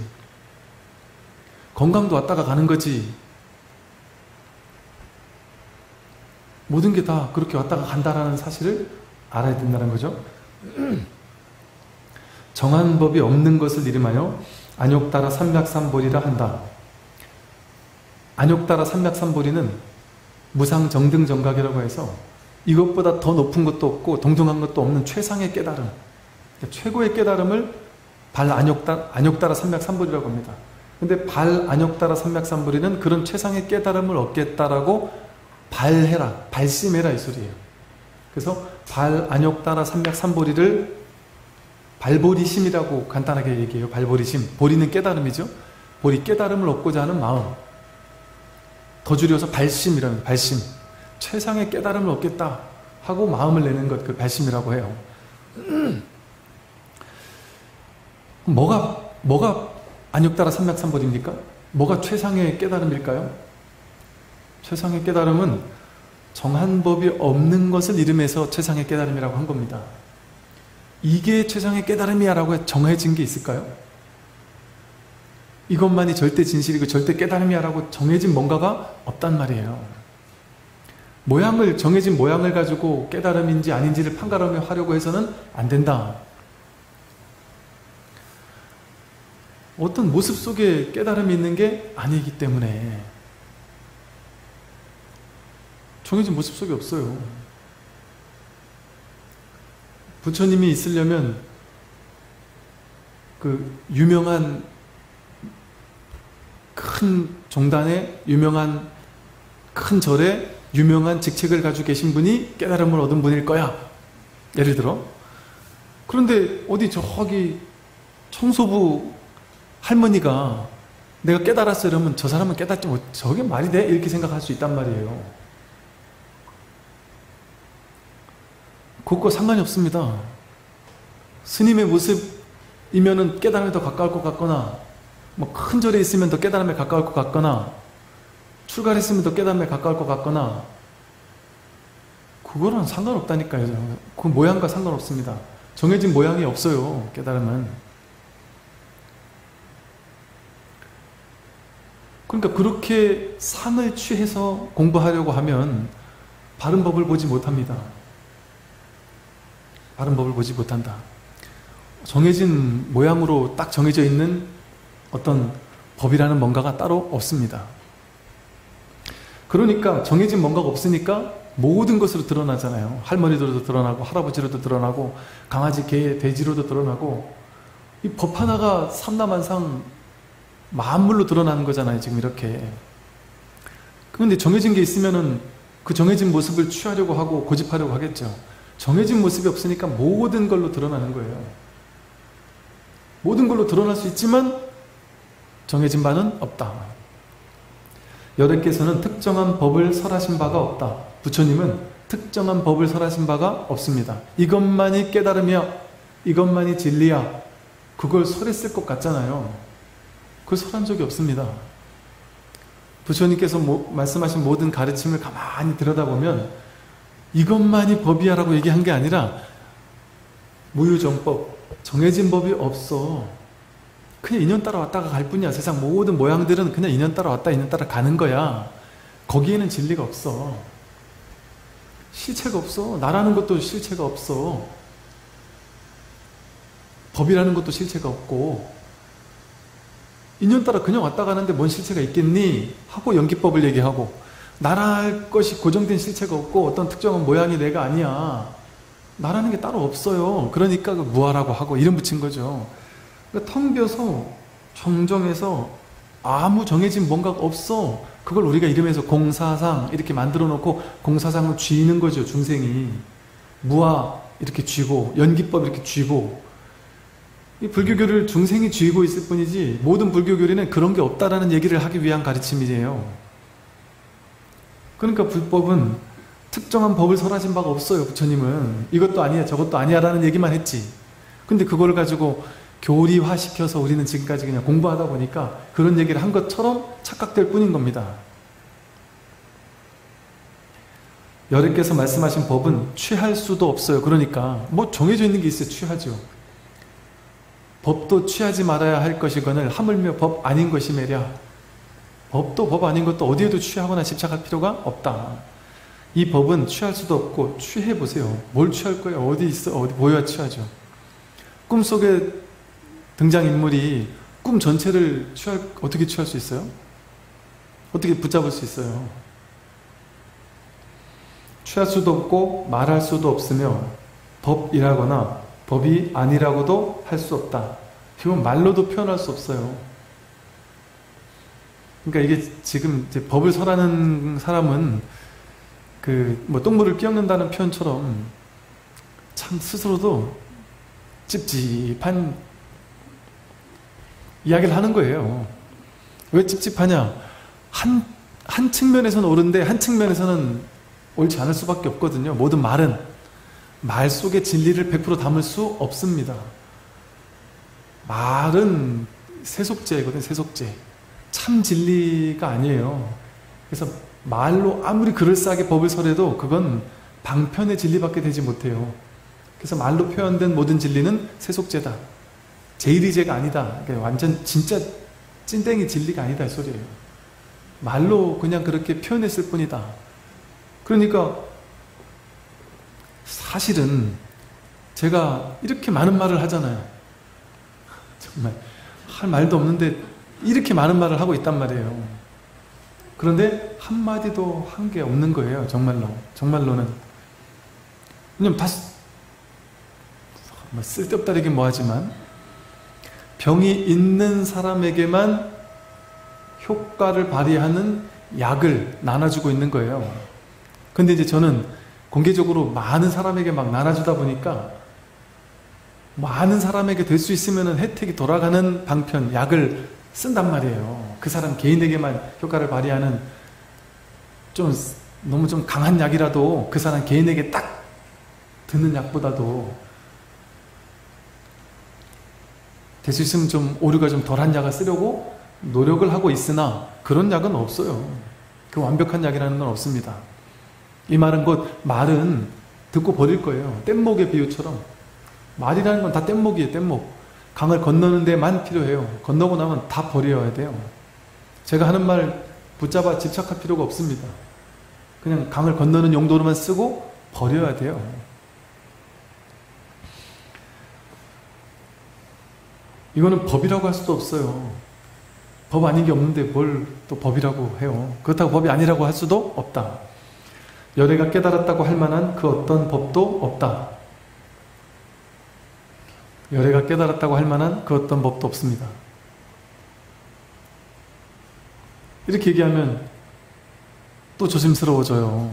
건강도 왔다가 가는 거지. 모든 게 다 그렇게 왔다가 간다라는 사실을 알아야 된다는 거죠. 정한 법이 없는 것을 이름하여 안욕따라 삼맥삼보리라 한다. 안욕따라 삼맥삼보리는 무상정등정각이라고 해서 이것보다 더 높은 것도 없고 동등한 것도 없는 최상의 깨달음 그러니까 최고의 깨달음을 발안욕따, 안욕따라 삼맥삼불이라고 합니다. 근데 발안욕따라 삼맥삼불이는 그런 최상의 깨달음을 얻겠다라고 발해라, 발심해라 이 소리예요. 그래서 발안욕따라 삼맥삼보리를 발보리심이라고 간단하게 얘기해요. 발보리심. 보리는 깨달음이죠. 보리 깨달음을 얻고자 하는 마음. 더 줄여서 발심이라는 발심. 최상의 깨달음을 얻겠다. 하고 마음을 내는 것 그 발심이라고 해요. <clears throat> 뭐가 뭐가 안육따라 삼맥삼벌입니까? 뭐가 최상의 깨달음일까요? 최상의 깨달음은 정한 법이 없는 것을 이름해서 최상의 깨달음이라고 한 겁니다. 이게 최상의 깨달음이야 라고 정해진 게 있을까요? 이것만이 절대 진실이고 절대 깨달음이야 라고 정해진 뭔가가 없단 말이에요. 모양을 정해진 모양을 가지고 깨달음인지 아닌지를 판가름하려고 해서는 안 된다. 어떤 모습 속에 깨달음이 있는 게 아니기 때문에 정해진 모습 속에 없어요. 부처님이 있으려면 그 유명한 큰 종단에 유명한 큰 절에 유명한 직책을 가지고 계신 분이 깨달음을 얻은 분일 거야. 예를 들어. 그런데 어디 저기 청소부 할머니가 내가 깨달았어 이러면 저 사람은 깨닫지 못, 저게 말이 돼? 이렇게 생각할 수 있단 말이에요. 그것과 상관이 없습니다. 스님의 모습이면은 깨달음에 더 가까울 것 같거나, 뭐 큰 절에 있으면 더 깨달음에 가까울 것 같거나, 출가했으면 더 깨달음에 가까울 것 같거나, 그거랑 상관없다니까요. 그 모양과 상관없습니다. 정해진 모양이 없어요. 깨달음은. 그러니까 그렇게 상을 취해서 공부하려고 하면 바른 법을 보지 못합니다. 바른 법을 보지 못한다. 정해진 모양으로 딱 정해져 있는 어떤 법이라는 뭔가가 따로 없습니다. 그러니까 정해진 뭔가가 없으니까 모든 것으로 드러나잖아요. 할머니들도 드러나고 할아버지로도 드러나고 강아지, 개, 돼지로도 드러나고 이 법 하나가 삼라만상 만물로 드러나는 거잖아요. 지금 이렇게. 그런데 정해진 게 있으면은 그 정해진 모습을 취하려고 하고 고집하려고 하겠죠. 정해진 모습이 없으니까 모든 걸로 드러나는 거예요. 모든 걸로 드러날 수 있지만 정해진 바는 없다. 여러께서는 특정한 법을 설하신 바가 없다. 부처님은 특정한 법을 설하신 바가 없습니다. 이것만이 깨달으며 이것만이 진리야. 그걸 설했을 것 같잖아요. 그걸 설한 적이 없습니다. 부처님께서 모, 말씀하신 모든 가르침을 가만히 들여다보면 이것만이 법이야 라고 얘기한 게 아니라 무유정법, 정해진 법이 없어. 그냥 인연 따라 왔다가 갈 뿐이야. 세상 모든 모양들은 그냥 인연 따라 왔다 인연 따라 가는 거야. 거기에는 진리가 없어. 실체가 없어. 나라는 것도 실체가 없어. 법이라는 것도 실체가 없고 인연 따라 그냥 왔다 가는데 뭔 실체가 있겠니? 하고 연기법을 얘기하고 나랄 것이 고정된 실체가 없고 어떤 특정한 모양이 내가 아니야. 나라는 게 따로 없어요. 그러니까 그 무아라고 하고 이름 붙인 거죠. 그러니까 텅 비어서 정정해서 아무 정해진 뭔가가 없어. 그걸 우리가 이름해서 공사상 이렇게 만들어 놓고 공사상을 쥐는 거죠. 중생이. 무아 이렇게 쥐고 연기법 이렇게 쥐고 이 불교교를 중생이 쥐고 있을 뿐이지 모든 불교교리는 그런 게 없다라는 얘기를 하기 위한 가르침이에요. 그러니까 불법은 특정한 법을 설하신 바가 없어요. 부처님은. 이것도 아니야 저것도 아니야 라는 얘기만 했지. 근데 그걸 가지고 교리화시켜서 우리는 지금까지 그냥 공부하다 보니까 그런 얘기를 한 것처럼 착각될 뿐인 겁니다. 여러께서 말씀하신 법은 취할 수도 없어요. 그러니까 뭐 정해져 있는 게 있어요. 취하죠. 법도 취하지 말아야 할 것이거늘 하물며 법 아닌 것이 매랴. 법도 법 아닌 것도 어디에도 취하거나 집착할 필요가 없다. 이 법은 취할 수도 없고 취해보세요. 뭘 취할 거예요? 어디 있어? 어디 보여야 취하죠. 꿈속에 등장인물이 꿈 전체를 취할, 어떻게 취할 수 있어요? 어떻게 붙잡을 수 있어요? 취할 수도 없고 말할 수도 없으며 법이라거나 법이 아니라고도 할 수 없다. 이건 말로도 표현할 수 없어요. 그러니까 이게 지금 법을 설하는 사람은 그 뭐 똥물을 끼얹는다는 표현처럼 참 스스로도 찝찝한 이야기를 하는 거예요. 왜 찝찝하냐? 한, 한 측면에서는 옳은데 한 측면에서는 옳지 않을 수밖에 없거든요. 모든 말은 말 속에 진리를 100% 담을 수 없습니다. 말은 세속제거든, 세속제. 참 진리가 아니에요. 그래서 말로 아무리 그럴싸하게 법을 설해도 그건 방편의 진리밖에 되지 못해요. 그래서 말로 표현된 모든 진리는 세속제다. 제일이제가 아니다. 완전 진짜 찐땡이 진리가 아니다 이 소리예요. 말로 그냥 그렇게 표현했을 뿐이다. 그러니까 사실은 제가 이렇게 많은 말을 하잖아요. 정말 할 말도 없는데 이렇게 많은 말을 하고 있단 말이에요. 그런데 한마디도 한 게 없는 거예요. 정말로. 정말로는. 왜냐면 다 뭐 쓸데없다리긴 뭐하지만 병이 있는 사람에게만 효과를 발휘하는 약을 나눠주고 있는 거예요. 근데 이제 저는 공개적으로 많은 사람에게 막 나눠주다 보니까 많은 사람에게 될 수 있으면 혜택이 돌아가는 방편, 약을 쓴단 말이에요. 그 사람 개인에게만 효과를 발휘하는 좀 너무 좀 강한 약이라도 그 사람 개인에게 딱 드는 약보다도 될 수 있으면 좀 오류가 좀 덜한 약을 쓰려고 노력을 하고 있으나 그런 약은 없어요. 그 완벽한 약이라는 건 없습니다. 이 말은 곧 말은 듣고 버릴 거예요. 뗏목의 비유처럼 말이라는 건 다 뗏목이에요. 뗏목. 강을 건너는 데만 필요해요. 건너고 나면 다 버려야 돼요. 제가 하는 말 붙잡아 집착할 필요가 없습니다. 그냥 강을 건너는 용도로만 쓰고 버려야 돼요. 이거는 법이라고 할 수도 없어요. 법 아닌 게 없는데 뭘 또 법이라고 해요. 그렇다고 법이 아니라고 할 수도 없다. 열애가 깨달았다고 할 만한 그 어떤 법도 없다. 열애가 깨달았다고 할 만한 그 어떤 법도 없습니다. 이렇게 얘기하면 또 조심스러워져요.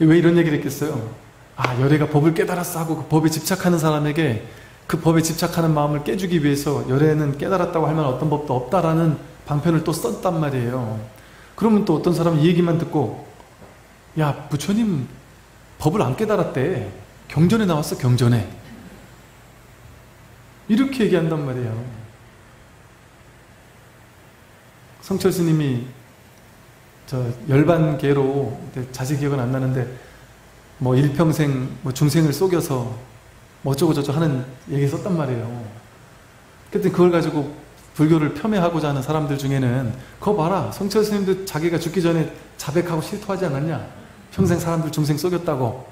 왜 이런 얘기를 했겠어요? 아, 열애가 법을 깨달았어 하고 그 법에 집착하는 사람에게 그 법에 집착하는 마음을 깨주기 위해서 열애는 깨달았다고 할 만한 어떤 법도 없다라는 방편을 또 썼단 말이에요. 그러면 또 어떤 사람은 이 얘기만 듣고 야 부처님 법을 안 깨달았대. 경전에 나왔어 경전에. 이렇게 얘기한단 말이에요. 성철 스님이 저 열반계로 자세 기억은 안 나는데 뭐 일평생 뭐 중생을 속여서 뭐 어쩌고저쩌고 하는 얘기 썼단 말이에요. 그때 그걸 가지고 불교를 폄훼하고자 하는 사람들 중에는 그거 봐라 성철 스님도 자기가 죽기 전에 자백하고 실토하지 않았냐? 평생 사람들 중생 속였다고.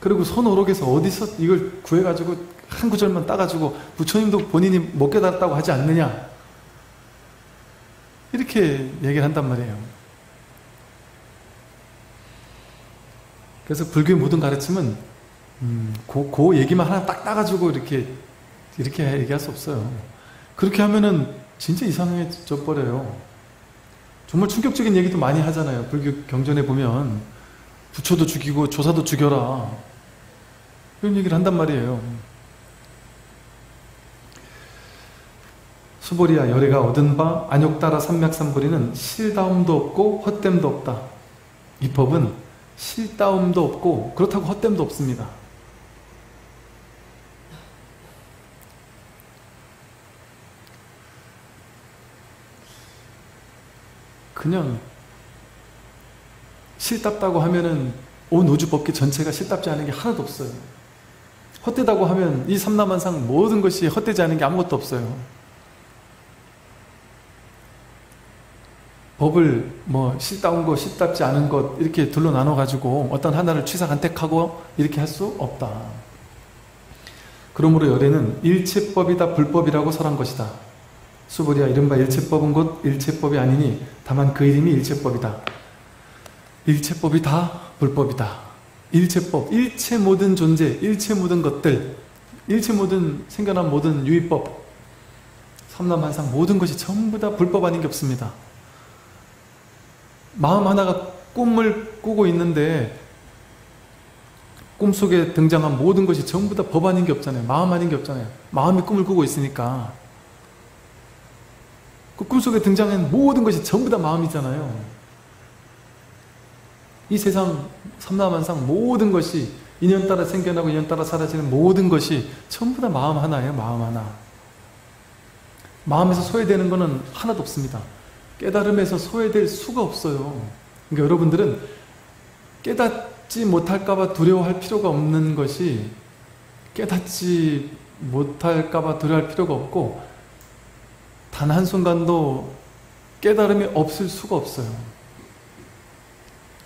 그리고 손오록에서 어디서 이걸 구해가지고 한 구절만 따가지고 부처님도 본인이 못 깨달았다고 하지 않느냐? 이렇게 얘기를 한단 말이에요 그래서 불교의 모든 가르침은 음, 그, 그 얘기만 하나 딱 따가지고 이렇게 이렇게 얘기할 수 없어요. 그렇게 하면은 진짜 이상해져 버려요. 정말 충격적인 얘기도 많이 하잖아요. 불교 경전에 보면 부처도 죽이고 조사도 죽여라 이런 얘기를 한단 말이에요. 수보리야 열애가 얻은 바 안욕 따라 삼맥삼보리는 실다움도 없고 헛됨도 없다. 이 법은 실다움도 없고 그렇다고 헛됨도 없습니다. 그냥 실답다고 하면은 온 우주 법계 전체가 실답지 않은 게 하나도 없어요. 헛되다고 하면 이 삼라만상 모든 것이 헛되지 않은 게 아무것도 없어요. 법을 뭐 실다운 것, 실답지 않은 것 이렇게 둘로 나눠 가지고 어떤 하나를 취사 간택하고 이렇게 할 수 없다. 그러므로 열애는 일체법이다 불법이라고 설한 것이다. 수보리야 이른바 일체법은 곧 일체법이 아니니 다만 그 이름이 일체법이다. 일체법이 다 불법이다. 일체법, 일체 모든 존재, 일체 모든 것들, 일체 모든 생겨난 모든 유의법, 삼남한상 모든 것이 전부 다 불법 아닌 게 없습니다. 마음 하나가 꿈을 꾸고 있는데 꿈속에 등장한 모든 것이 전부 다 법 아닌 게 없잖아요. 마음 아닌 게 없잖아요. 마음이 꿈을 꾸고 있으니까 그 꿈속에 등장한 모든 것이 전부 다 마음이잖아요. 이 세상 삼라만상 모든 것이 인연 따라 생겨나고 인연 따라 사라지는 모든 것이 전부 다 마음 하나예요. 마음 하나. 마음에서 소외되는 것은 하나도 없습니다. 깨달음에서 소외될 수가 없어요. 그러니까 여러분들은 깨닫지 못할까봐 두려워할 필요가 없는 것이 깨닫지 못할까봐 두려워할 필요가 없고 단 한순간도 깨달음이 없을 수가 없어요.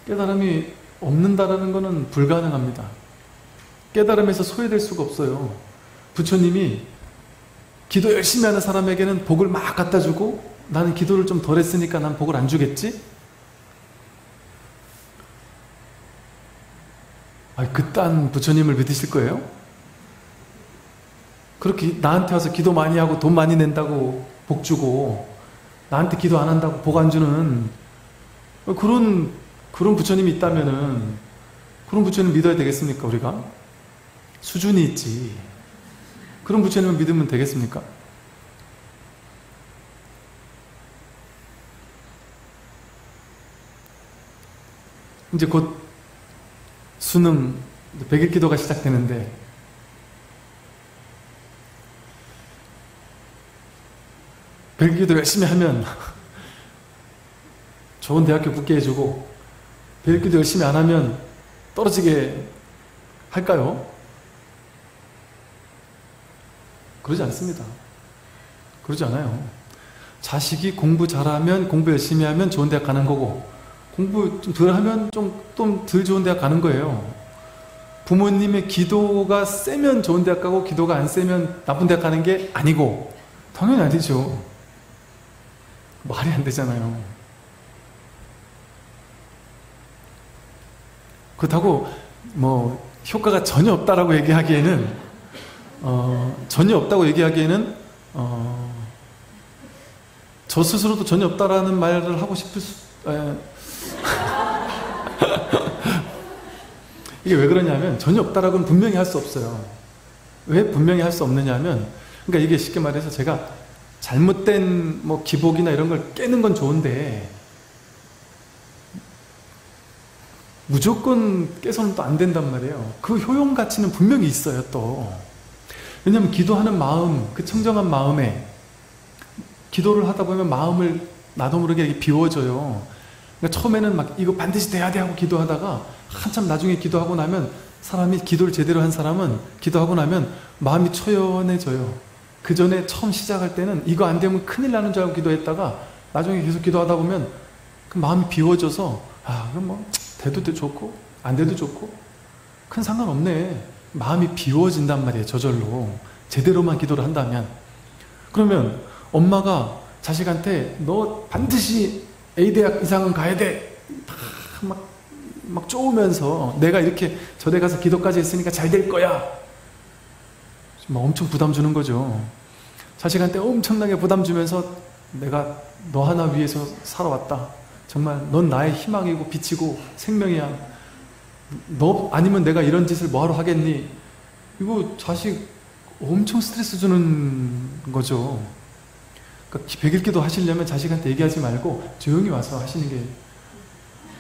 깨달음이 없는다라는 것은 불가능합니다. 깨달음에서 소외될 수가 없어요. 부처님이 기도 열심히 하는 사람에게는 복을 막 갖다 주고 나는 기도를 좀 덜 했으니까 난 복을 안 주겠지? 아, 그딴 부처님을 믿으실 거예요? 그렇게 나한테 와서 기도 많이 하고 돈 많이 낸다고 복 주고 나한테 기도 안 한다고 복 안 주는 그런 그런 부처님이 있다면은 그런 부처님 믿어야 되겠습니까 우리가? 수준이 있지. 그런 부처님을 믿으면 되겠습니까? 이제 곧 수능 백일 기도가 시작되는데 백일 기도 열심히 하면 <laughs> 좋은 대학교 붙게 해주고 백일 기도 열심히 안 하면 떨어지게 할까요? 그러지 않습니다. 그러지 않아요. 자식이 공부 잘하면 공부 열심히 하면 좋은 대학 가는 거고 공부 좀 덜 하면 좀덜 좋은 대학 가는 거예요. 부모님의 기도가 세면 좋은 대학 가고 기도가 안 세면 나쁜 대학 가는 게 아니고 당연히 아니죠. 말이 안 되잖아요. 그렇다고 뭐 효과가 전혀 없다라고 얘기하기에는 어, 전혀 없다고 얘기하기에는 어, 저 스스로도 전혀 없다라는 말을 하고 싶을 수, 에, <laughs> 이게 왜 그러냐면 전혀 없다라고는 분명히 할 수 없어요. 왜 분명히 할 수 없느냐면 그러니까 이게 쉽게 말해서 제가 잘못된 뭐 기복이나 이런 걸 깨는 건 좋은데 무조건 깨서는 또 안 된단 말이에요. 그 효용 가치는 분명히 있어요, 또. 왜냐하면 기도하는 마음, 그 청정한 마음에 기도를 하다 보면 마음을 나도 모르게 비워져요. 그러니까 처음에는 막 이거 반드시 돼야 돼 하고 기도하다가 한참 나중에 기도하고 나면 사람이 기도를 제대로 한 사람은 기도하고 나면 마음이 초연해져요. 그 전에 처음 시작할 때는 이거 안 되면 큰일 나는 줄 알고 기도했다가 나중에 계속 기도하다 보면 그 마음이 비워져서 아, 그럼 뭐 돼도 돼 좋고 안 돼도 좋고 큰 상관없네. 마음이 비워진단 말이에요. 저절로. 제대로만 기도를 한다면. 그러면 엄마가 자식한테 너 반드시 A대학 이상은 가야 돼. 막, 막 쪼으면서 내가 이렇게 저대 가서 기도까지 했으니까 잘 될 거야. 막 엄청 부담 주는 거죠. 자식한테 엄청나게 부담 주면서 내가 너 하나 위해서 살아왔다. 정말 넌 나의 희망이고 빛이고 생명이야. 너 아니면 내가 이런 짓을 뭐하러 하겠니? 이거 자식 엄청 스트레스 주는 거죠. 그러니까 백일기도 하시려면 자식한테 얘기하지 말고 조용히 와서 하시는 게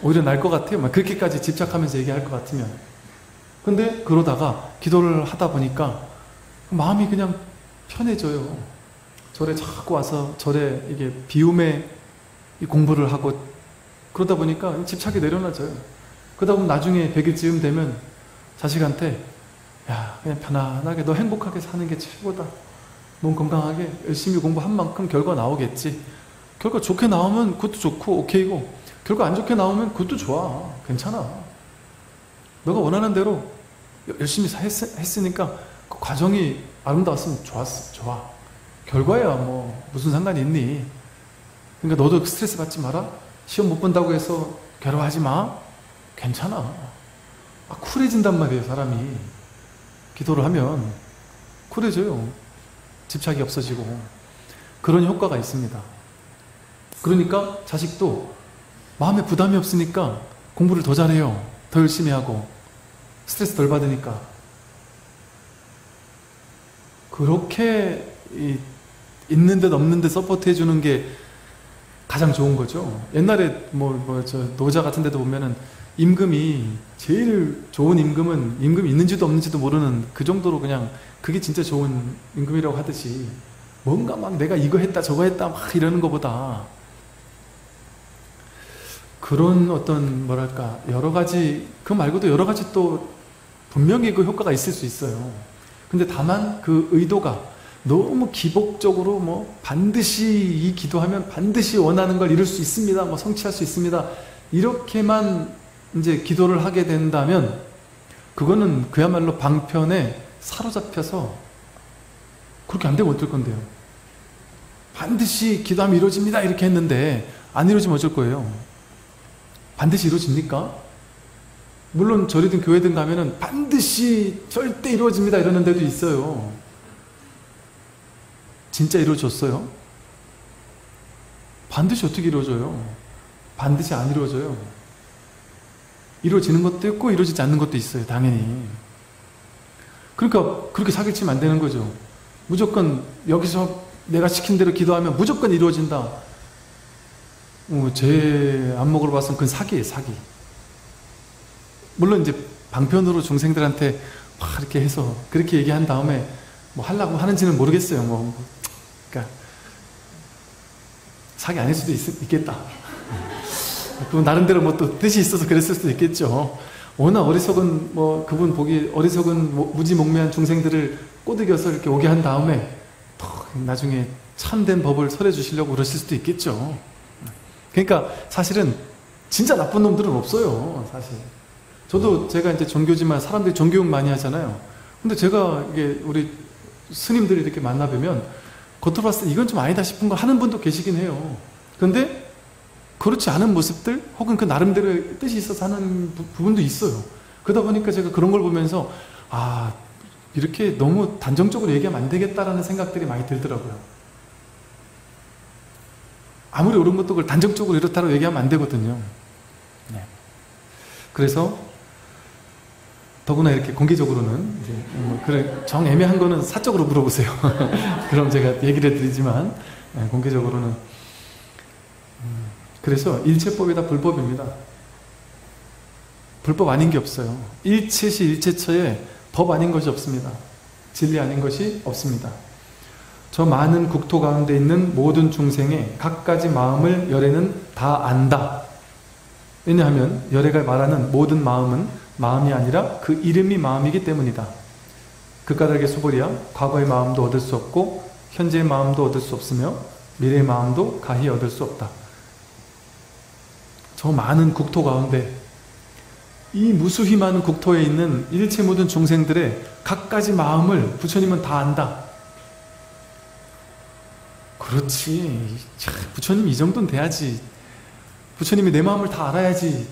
오히려 나을 것 같아요. 막 그렇게까지 집착하면서 얘기할 것 같으면. 근데 그러다가 기도를 하다 보니까 마음이 그냥 편해져요. 절에 자꾸 와서 절에 이게 비움에 공부를 하고 그러다 보니까 집착이 내려놔져요. 그러다 보면 나중에 100일쯤 되면 자식한테 야 그냥 편안하게 너 행복하게 사는 게 최고다. 몸 건강하게 열심히 공부한 만큼 결과 나오겠지. 결과 좋게 나오면 그것도 좋고 오케이고 결과 안 좋게 나오면 그것도 좋아. 괜찮아. 너가 원하는 대로 열심히 했, 으니까그 과정이 아름다웠으면 좋았어. 좋아. 결과야 뭐 무슨 상관이 있니? 그러니까 너도 스트레스 받지 마라. 시험 못 본다고 해서 괴로워하지 마. 괜찮아. 아, 쿨해진단 말이에요, 사람이. 기도를 하면 쿨해져요. 집착이 없어지고. 그런 효과가 있습니다. 그러니까 자식도 마음에 부담이 없으니까 공부를 더 잘해요. 더 열심히 하고. 스트레스 덜 받으니까. 그렇게 있는 듯 없는 듯 support 해주는 게 가장 좋은 거죠. 옛날에 뭐, 뭐, 저, 노자 같은 데도 보면은 임금이 제일 좋은 임금은 임금이 있는지도 없는지도 모르는 그 정도로 그냥 그게 진짜 좋은 임금이라고 하듯이 뭔가 막 내가 이거 했다 저거 했다 막 이러는 것보다 그런 어떤 뭐랄까 여러 가지 그 말고도 여러 가지 또 분명히 그 효과가 있을 수 있어요. 근데 다만 그 의도가 너무 기복적으로 뭐 반드시 이 기도하면 반드시 원하는 걸 이룰 수 있습니다. 뭐 성취할 수 있습니다. 이렇게만 이제 기도를 하게 된다면 그거는 그야말로 방편에 사로잡혀서 그렇게 안 되면 어떨 건데요. 반드시 기도하면 이루어집니다. 이렇게 했는데 안 이루어지면 어쩔 거예요. 반드시 이루어집니까? 물론 절이든 교회든 가면은 반드시 절대 이루어집니다. 이러는 데도 있어요. 진짜 이루어졌어요? 반드시 어떻게 이루어져요? 반드시 안 이루어져요. 이루어지는 것도 있고 이루어지지 않는 것도 있어요. 당연히. 그러니까 그렇게 사기치면 안 되는 거죠. 무조건 여기서 내가 시킨 대로 기도하면 무조건 이루어진다. 어, 제 안목으로 봐서는 그건 사기예요. 사기. 물론 이제 방편으로 중생들한테 막 이렇게 해서 그렇게 얘기한 다음에 뭐 하려고 하는지는 모르겠어요. 뭐 그러니까 사기 아닐 수도 있, 겠다 그 나름대로 뭐 또 뜻이 있어서 그랬을 수도 있겠죠. 워낙 어리석은 뭐 그분 보기 어리석은 무지몽매한 중생들을 꼬드겨서 이렇게 오게 한 다음에 나중에 참된 법을 설해 주시려고 그러실 수도 있겠죠. 그러니까 사실은 진짜 나쁜 놈들은 없어요. 사실. 저도 제가 이제 종교지만 사람들이 종교육 많이 하잖아요. 근데 제가 이게 우리 스님들이 이렇게 만나뵈면 겉으로 봤을 때 이건 좀 아니다 싶은 거 하는 분도 계시긴 해요. 그런데 그렇지 않은 모습들 혹은 그 나름대로의 뜻이 있어서 하는 부 분도 있어요. 그러다 보니까 제가 그런 걸 보면서 아 이렇게 너무 단정적으로 얘기하면 안 되겠다라는 생각들이 많이 들더라고요. 아무리 옳은 것도 그걸 단정적으로 이렇다고 얘기하면 안 되거든요. 네. 그래서 더구나 이렇게 공개적으로는 이제 뭐 그런 정 애매한 거는 사적으로 물어보세요. <laughs> 그럼 제가 얘기를 해드리지만 네, 공개적으로는 음, 그래서 일체법이 다 불법입니다. 불법 아닌 게 없어요. 일체시 일체처에 법 아닌 것이 없습니다. 진리 아닌 것이 없습니다. 저 많은 국토 가운데 있는 모든 중생의 각가지 마음을 열애는 다 안다. 왜냐하면 열애가 말하는 모든 마음은 마음이 아니라 그 이름이 마음이기 때문이다. 그 까닭의 수보리야 과거의 마음도 얻을 수 없고 현재의 마음도 얻을 수 없으며 미래의 마음도 가히 얻을 수 없다. 저 많은 국토 가운데 이 무수히 많은 국토에 있는 일체 모든 중생들의 각가지 마음을 부처님은 다 안다. 그렇지. 부처님 이 정도는 돼야지. 부처님이 내 마음을 다 알아야지.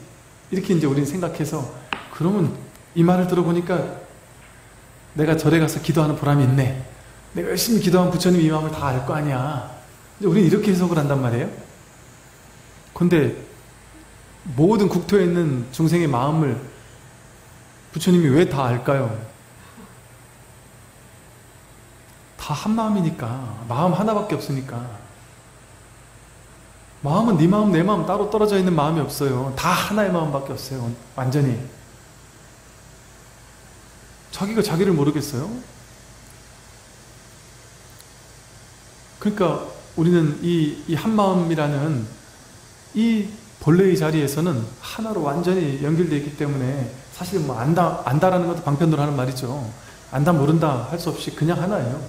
이렇게 이제 우리는 생각해서 그러면 이 말을 들어보니까 내가 절에 가서 기도하는 보람이 있네. 내가 열심히 기도한 부처님 이 마음을 다 알 거 아니야. 우리는 이렇게 해석을 한단 말이에요. 근데 모든 국토에 있는 중생의 마음을 부처님이 왜 다 알까요? 다 한 마음이니까. 마음 하나밖에 없으니까. 마음은 네 마음, 내 마음 따로 떨어져 있는 마음이 없어요. 다 하나의 마음밖에 없어요. 완전히. 자기가 자기를 모르겠어요? 그러니까 우리는 이, 이 한마음이라는 이 본래의 자리에서는 하나로 완전히 연결되어 있기 때문에 사실 뭐 안다, 안다라는 것도 방편으로 하는 말이죠. 안다, 모른다 할 수 없이 그냥 하나예요.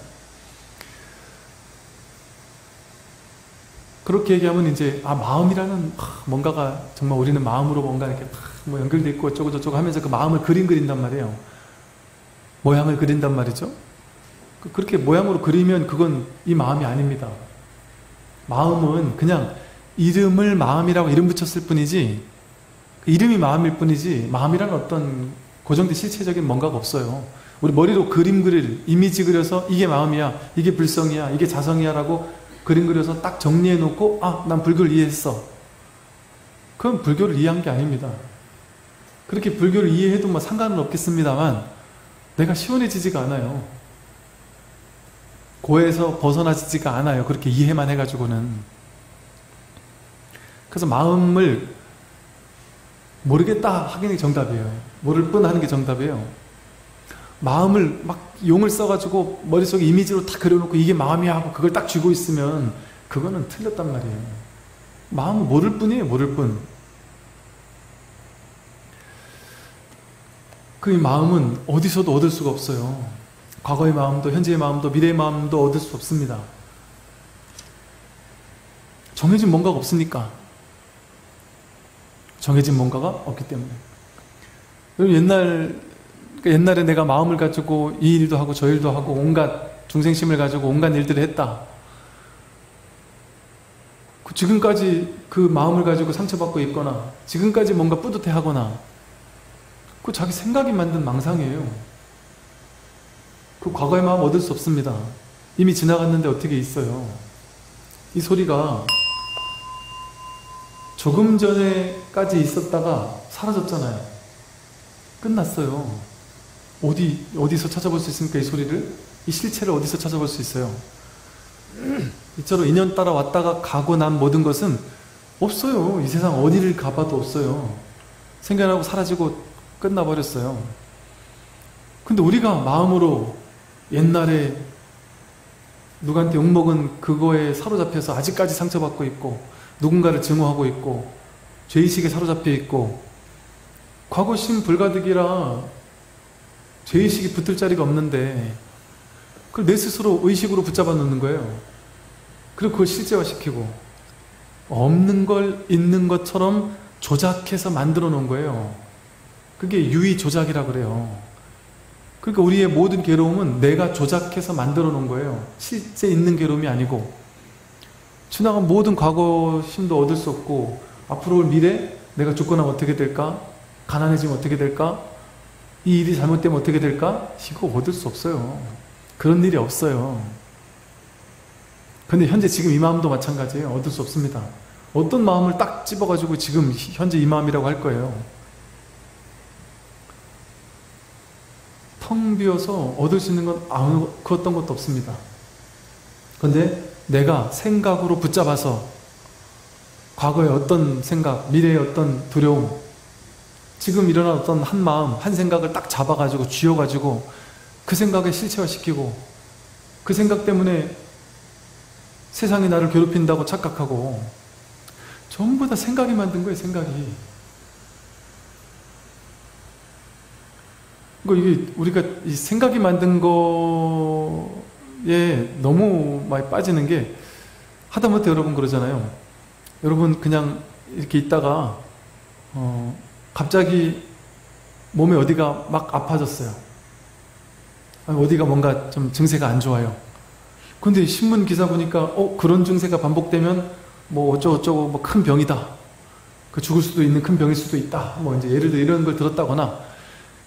그렇게 얘기하면 이제 아 마음이라는 뭔가가 정말 우리는 마음으로 뭔가 이렇게 뭐 연결돼 있고 어쩌고 저쩌고 하면서 그 마음을 그림 그린단 말이에요. 모양을 그린단 말이죠. 그, 그렇게 모양으로 그리면 그건 이 마음이 아닙니다. 마음은 그냥 이름을 마음이라고 이름 붙였을 뿐이지 그 이름이 마음일 뿐이지 마음이라는 어떤 고정된 실체적인 뭔가가 없어요. 우리 머리로 그림 그릴 이미지 그려서 이게 마음이야 이게 불성이야 이게 자성이야 라고 그림 그려서 딱 정리해 놓고 아난 불교를 이해했어. 그건 불교를 이해한 게 아닙니다. 그렇게 불교를 이해해도 뭐 상관은 없겠습니다만 내가 시원해지지가 않아요. 고에서 벗어나지가 않아요. 그렇게 이해만 해가지고는. 그래서 마음을 모르겠다 하는 게 정답이에요. 모를 뿐 하는 게 정답이에요. 마음을 막 용을 써가지고 머릿속에 이미지로 딱 그려놓고 이게 마음이야 하고 그걸 딱 쥐고 있으면 그거는 틀렸단 말이에요. 마음은 모를 뿐이에요. 모를 뿐. 그 마음은 어디서도 얻을 수가 없어요. 과거의 마음도 현재의 마음도 미래의 마음도 얻을 수 없습니다. 정해진 뭔가가 없으니까. 정해진 뭔가가 없기 때문에. 옛날, 그러니까 옛날에 내가 마음을 가지고 이 일도 하고 저 일도 하고 온갖 중생심을 가지고 온갖 일들을 했다. 그 지금까지 그 마음을 가지고 상처받고 있거나 지금까지 뭔가 뿌듯해 하거나 그 자기 생각이 만든 망상이에요. 그 과거의 마음 얻을 수 없습니다. 이미 지나갔는데 어떻게 있어요? 이 소리가 조금 전에 까지 있었다가 사라졌잖아요. 끝났어요. 어디, 어디서 찾아볼 수 있습니까? 이 소리를? 이 실체를 어디서 찾아볼 수 있어요? <clears throat> 이처럼 인연 따라 왔다가 가고 난 모든 것은 없어요. 이 세상 어디를 가봐도 없어요. 생겨나고 사라지고 끝나버렸어요. 근데 우리가 마음으로 옛날에 누구한테 욕먹은 그거에 사로잡혀서 아직까지 상처받고 있고 누군가를 증오하고 있고 죄의식에 사로잡혀 있고 과거심 불가득이라 죄의식이 붙을 자리가 없는데 그걸 내 스스로 의식으로 붙잡아 놓는 거예요. 그리고 그걸 실제화시키고 없는 걸 있는 것처럼 조작해서 만들어 놓은 거예요. 그게 유의 조작이라 그래요. 그러니까 우리의 모든 괴로움은 내가 조작해서 만들어 놓은 거예요. 실제 있는 괴로움이 아니고 지나간 모든 과거 심도 얻을 수 없고 앞으로 올 미래 내가 죽거나 어떻게 될까? 가난해지면 어떻게 될까? 이 일이 잘못되면 어떻게 될까? 이거 얻을 수 없어요. 그런 일이 없어요. 근데 현재 지금 이 마음도 마찬가지예요. 얻을 수 없습니다. 어떤 마음을 딱 집어가지고 지금 현재 이 마음이라고 할 거예요. 텅 비어서 얻을 수 있는 건 아무 그 어떤 것도 없습니다. 근데 내가 생각으로 붙잡아서 과거의 어떤 생각, 미래의 어떤 두려움, 지금 일어난 어떤 한 마음, 한 생각을 딱 잡아가지고 쥐어가지고 그 생각에 실체화시키고 그 생각 때문에 세상이 나를 괴롭힌다고 착각하고 전부 다 생각이 만든 거예요, 생각이. 그러니까 이게 우리가 이 생각이 만든 거에 너무 많이 빠지는 게 하다못해 여러분 그러잖아요. 여러분 그냥 이렇게 있다가 어 갑자기 몸에 어디가 막 아파졌어요. 어디가 뭔가 좀 증세가 안 좋아요. 근데 신문 기사 보니까 어 그런 증세가 반복되면 뭐 어쩌고저쩌고 뭐 큰 병이다. 그 죽을 수도 있는 큰 병일 수도 있다. 뭐 이제 예를 들어 이런 걸 들었다거나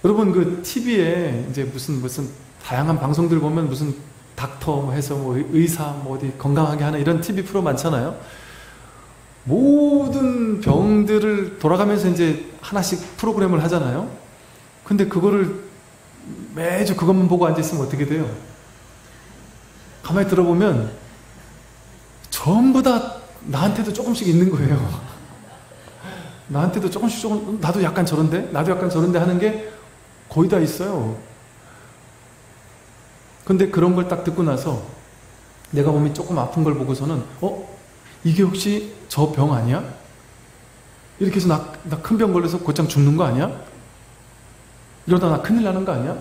여러분 그 TV에 이제 무슨 무슨 다양한 방송들 보면 무슨 닥터 뭐 해서 뭐 의사 뭐 어디 건강하게 하는 이런 TV 프로 많잖아요. 모든 병들을 돌아가면서 이제 하나씩 프로그램을 하잖아요. 근데 그거를 매주 그것만 보고 앉아있으면 어떻게 돼요? 가만히 들어보면 전부 다 나한테도 조금씩 있는 거예요. <laughs> 나한테도 조금씩 조금 나도 약간 저런데 나도 약간 저런데 하는 게 거의 다 있어요. 근데 그런 걸 딱 듣고 나서 내가 몸이 조금 아픈 걸 보고서는 어? 이게 혹시 저 병 아니야? 이렇게 해서 나, 나 큰 병 걸려서 곧장 죽는 거 아니야? 이러다 나 큰일 나는 거 아니야?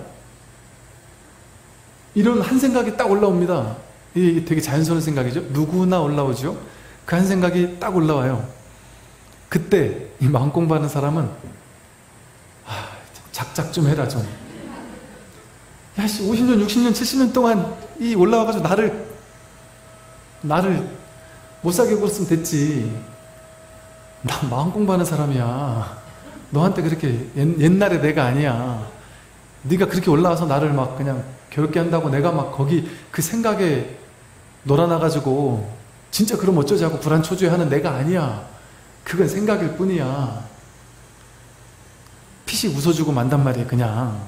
이런 한 생각이 딱 올라옵니다. 이게 되게 자연스러운 생각이죠. 누구나 올라오죠. 그 한 생각이 딱 올라와요. 그때 이 마음 공부하는 사람은 아, 작작 좀 해라 좀. 야씨 50년, 60년, 70년 동안 이 올라와가지고 나를 나를 못 살게 굴었으면 됐지. 나 마음 공부하는 사람이야. 너한테 그렇게 옛, 날에 내가 아니야. 네가 그렇게 올라와서 나를 막 그냥 괴롭게 한다고 내가 막 거기 그 생각에 놀아나가지고 진짜 그럼 어쩌지 하고 불안 초조해하는 내가 아니야. 그건 생각일 뿐이야. 피식 웃어주고 만단 말이야 그냥.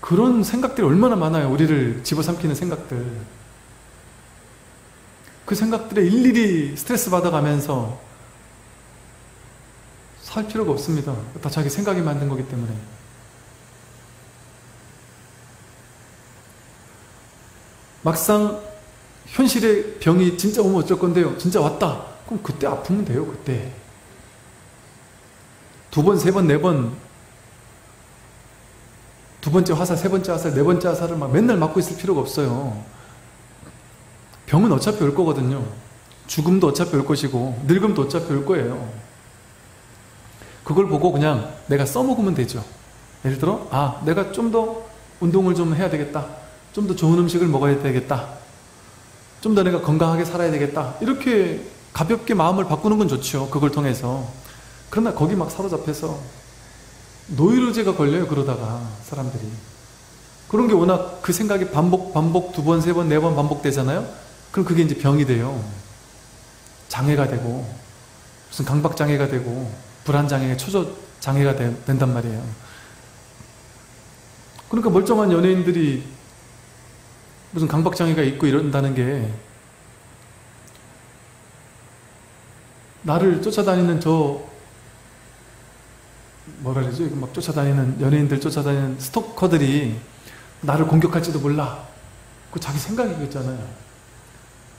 그런 생각들이 얼마나 많아요. 우리를 집어삼키는 생각들. 그 생각들에 일일이 스트레스 받아가면서 살 필요가 없습니다. 다 자기 생각이 만든 거기 때문에. 막상 현실의 병이 진짜 오면 어쩔 건데요. 진짜 왔다. 그럼 그때 아프면 돼요. 그때. 두 번, 세 번, 네 번, 두 번째 화살, 세 번째 화살, 네 번째 화살을 막 맨날 맞고 있을 필요가 없어요. 병은 어차피 올 거거든요. 죽음도 어차피 올 것이고, 늙음도 어차피 올 거예요. 그걸 보고 그냥 내가 써먹으면 되죠. 예를 들어, 아, 내가 좀 더 운동을 좀 해야 되겠다. 좀 더 좋은 음식을 먹어야 되겠다. 좀 더 내가 건강하게 살아야 되겠다. 이렇게 가볍게 마음을 바꾸는 건 좋죠. 그걸 통해서. 그러나 거기 막 사로잡혀서 노이로제가 걸려요. 그러다가 사람들이. 그런 게 워낙 그 생각이 반복, 반복 두 번, 세 번, 네 번 반복되잖아요. 그럼 그게 이제 병이 돼요. 장애가 되고, 무슨 강박장애가 되고, 불안장애, 초조장애가 된단 말이에요. 그러니까 멀쩡한 연예인들이 무슨 강박장애가 있고 이런다는 게 나를 쫓아다니는 저 뭐라 그러죠? 막 쫓아다니는 연예인들 쫓아다니는 스토커들이 나를 공격할지도 몰라. 그 자기 생각이겠잖아요.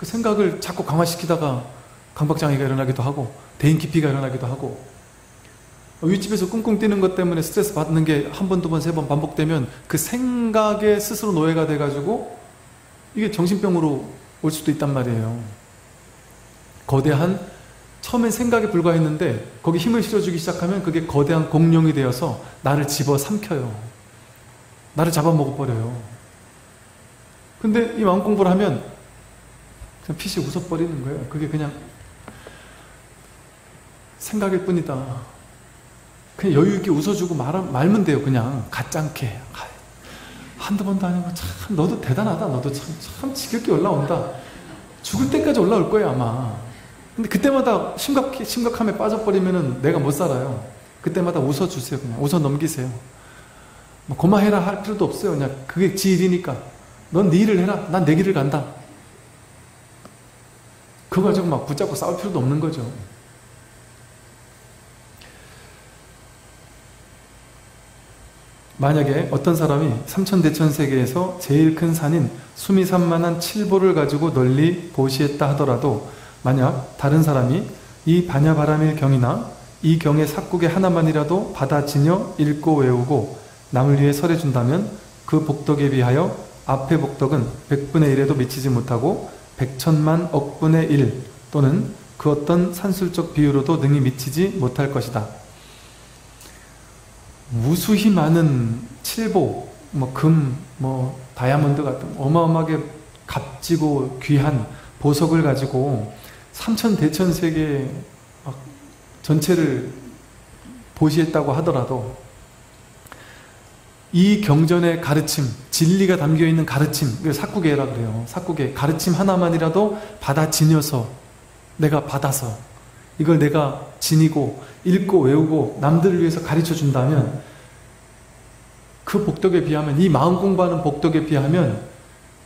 그 생각을 자꾸 강화시키다가 강박장애가 일어나기도 하고 대인 기피가 일어나기도 하고 윗집에서 꿍꿍 뛰는 것 때문에 스트레스 받는 게 한 번, 두 번, 세 번 반복되면 그 생각에 스스로 노예가 돼가지고 이게 정신병으로 올 수도 있단 말이에요. 거대한 처음엔 생각에 불과했는데 거기 힘을 실어주기 시작하면 그게 거대한 공룡이 되어서 나를 집어 삼켜요. 나를 잡아먹어버려요. 근데 이 마음 공부를 하면 그냥 피시 웃어버리는 거예요. 그게 그냥 생각일 뿐이다. 그냥 여유있게 웃어주고 말, 말면 돼요. 그냥 가짱게. 한두 번도 아니고 참 너도 대단하다. 너도 참, 참 지겹게 올라온다. 죽을 때까지 올라올 거예요 아마. 근데 그때마다 심각, 심각함에 빠져버리면은 내가 못 살아요. 그때마다 웃어주세요. 그냥 웃어 넘기세요. 뭐 고마해라 할 필요도 없어요. 그냥 그게 지 일이니까. 넌 네 일을 해라. 난 내 길을 간다. 그거 가지고 막 붙잡고 싸울 필요도 없는 거죠. 만약에 어떤 사람이 삼천대천 세계에서 제일 큰 산인 수미산만한 칠보를 가지고 널리 보시했다 하더라도 만약 다른 사람이 이 반야바람일 경이나 이 경의 삭국의 하나만이라도 받아 지녀 읽고 외우고 남을 위해 설해준다면 그 복덕에 비하여 앞의 복덕은 백분의 일에도 미치지 못하고 백천만 억분의 일 또는 그 어떤 산술적 비유로도 능히 미치지 못할 것이다. 무수히 많은 칠보, 뭐 금, 뭐 다이아몬드 같은 어마어마하게 값지고 귀한 보석을 가지고 삼천 대천 세계 전체를 보시했다고 하더라도 이 경전의 가르침, 진리가 담겨 있는 가르침, 사쿠계라 그래요. 사쿠계 가르침 하나만이라도 받아 지녀서 내가 받아서 이걸 내가 지니고 읽고 외우고 남들을 위해서 가르쳐 준다면 그 복덕에 비하면 이 마음 공부하는 복덕에 비하면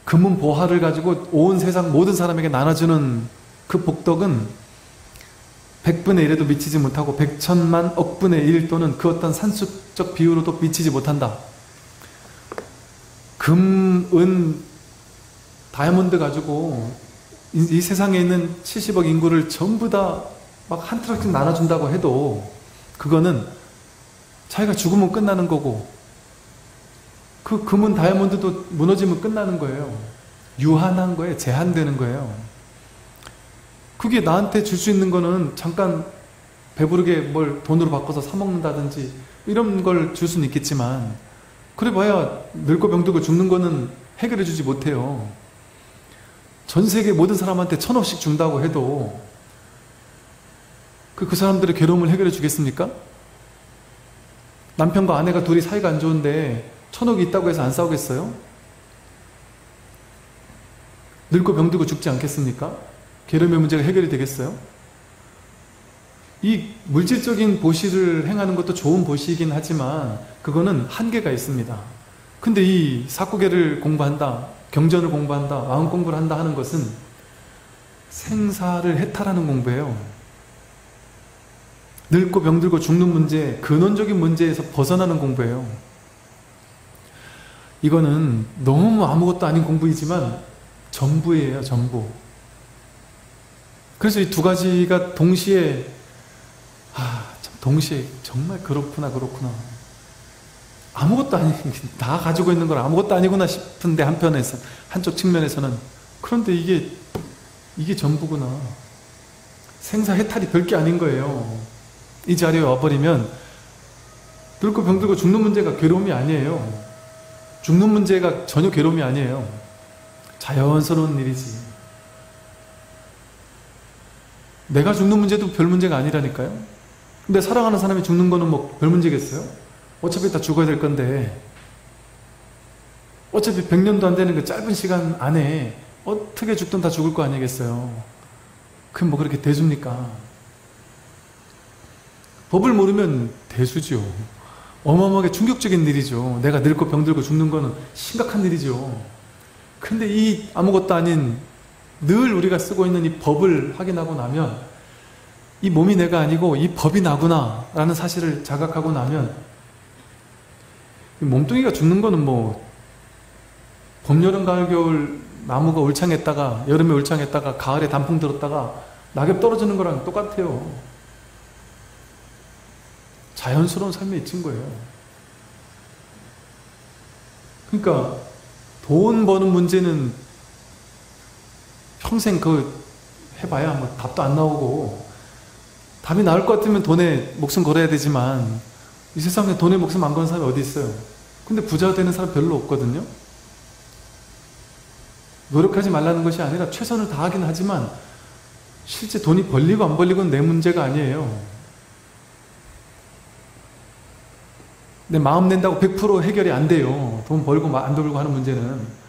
금은 보화를 가지고 온 세상 모든 사람에게 나눠주는 그 복덕은 백분의 일에도 미치지 못하고 백천만 억분의 일 또는 그 어떤 산수적 비유로도 미치지 못한다. 금, 은, 다이아몬드 가지고 이, 이 세상에 있는 70억 인구를 전부 다 막 한 트럭씩 나눠준다고 해도 그거는 자기가 죽으면 끝나는 거고 그 금은 다이아몬드도 무너지면 끝나는 거예요. 유한한 거예요. 제한되는 거예요. 그게 나한테 줄 수 있는 거는 잠깐 배부르게 뭘 돈으로 바꿔서 사먹는다든지 이런 걸 줄 수는 있겠지만 그래 봐야 늙고 병들고 죽는 거는 해결해 주지 못해요. 전 세계 모든 사람한테 천억씩 준다고 해도 그, 그 사람들의 괴로움을 해결해 주겠습니까? 남편과 아내가 둘이 사이가 안 좋은데 천억이 있다고 해서 안 싸우겠어요? 늙고 병들고 죽지 않겠습니까? 괴로움의 문제가 해결이 되겠어요? 이 물질적인 보시를 행하는 것도 좋은 보시이긴 하지만 그거는 한계가 있습니다. 근데 이 사구계를 공부한다, 경전을 공부한다, 마음 공부를 한다 하는 것은 생사를 해탈하는 공부예요. 늙고 병들고 죽는 문제, 근원적인 문제에서 벗어나는 공부예요. 이거는 너무 아무것도 아닌 공부이지만 전부예요, 전부. 그래서 이 두 가지가 동시에, 동시에 정말 그렇구나, 그렇구나. 아무것도 아닌, <laughs> 다 가지고 있는 걸 아무것도 아니구나 싶은데 한편에서, 한쪽 측면에서는. 그런데 이게, 이게 전부구나. 생사 해탈이 별게 아닌 거예요. 이 자리에 와버리면, 늙고 병들고 죽는 문제가 괴로움이 아니에요. 죽는 문제가 전혀 괴로움이 아니에요. 자연스러운 일이지. 내가 죽는 문제도 별 문제가 아니라니까요. 근데 사랑하는 사람이 죽는 거는 뭐 별 문제겠어요? 어차피 다 죽어야 될 건데 어차피 100년도 안 되는 그 짧은 시간 안에 어떻게 죽든 다 죽을 거 아니겠어요? 그게 뭐 그렇게 대수입니까? 법을 모르면 대수죠. 어마어마하게 충격적인 일이죠. 내가 늙고 병들고 죽는 거는 심각한 일이죠. 근데 이 아무것도 아닌 늘 우리가 쓰고 있는 이 법을 확인하고 나면 이 몸이 내가 아니고 이 법이 나구나 라는 사실을 자각하고 나면 몸뚱이가 죽는 거는 뭐 봄, 여름, 가을, 겨울 나무가 울창했다가 여름에 울창했다가 가을에 단풍 들었다가 낙엽 떨어지는 거랑 똑같아요. 자연스러운 삶에 있친 거예요. 그러니까 돈 버는 문제는 평생 그 해봐야 뭐 답도 안 나오고 답이 나올 것 같으면 돈에 목숨 걸어야 되지만 이 세상에 돈에 목숨 안 거는 사람이 어디 있어요? 근데 부자 되는 사람 별로 없거든요. 노력하지 말라는 것이 아니라 최선을 다하긴 하지만 실제 돈이 벌리고 안 벌리고는 내 문제가 아니에요. 내 마음 낸다고 100% 해결이 안 돼요. 돈 벌고 안 벌고 하는 문제는.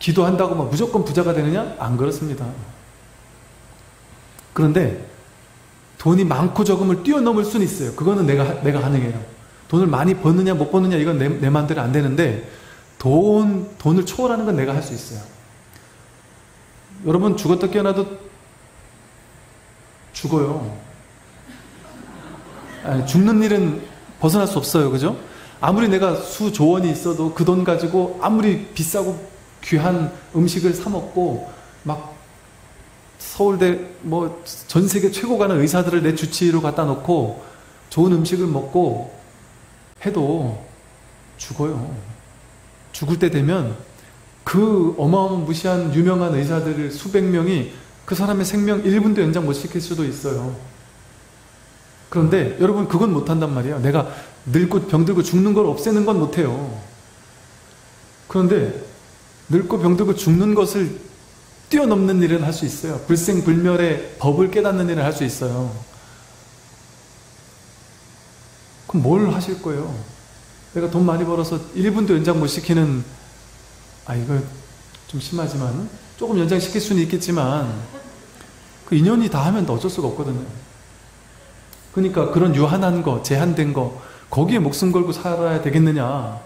기도한다고 막 무조건 부자가 되느냐? 안 그렇습니다. 그런데 돈이 많고 적음을 뛰어넘을 수는 있어요. 그거는 내가, 내가 가능해요. 돈을 많이 버느냐 못 버느냐 이건 내, 내 마음대로 안 되는데 돈, 돈을 초월하는 건 내가 할 수 있어요. 여러분 죽었다 깨어나도 죽어요. 아니, 죽는 일은 벗어날 수 없어요. 그죠? 아무리 내가 수조원이 있어도 그 돈 가지고 아무리 비싸고 귀한 음식을 사 먹고 막 서울대 뭐 전 세계 최고 가는 의사들을 내 주치의로 갖다 놓고 좋은 음식을 먹고 해도 죽어요. 죽을 때 되면 그 어마어마한 무시한 유명한 의사들 수백 명이 그 사람의 생명 1분도 연장 못 시킬 수도 있어요. 그런데 여러분 그건 못한단 말이에요. 내가 늙고 병들고 죽는 걸 없애는 건 못해요. 그런데 늙고 병들고 죽는 것을 뛰어넘는 일은 할 수 있어요. 불생불멸의 법을 깨닫는 일을 할 수 있어요. 그럼 뭘 하실 거예요? 내가 돈 많이 벌어서 1분도 연장 못 시키는 아 이거 좀 심하지만 조금 연장시킬 수는 있겠지만 그 인연이 다 하면 어쩔 수가 없거든요. 그러니까 그런 유한한 거, 제한된 거 거기에 목숨 걸고 살아야 되겠느냐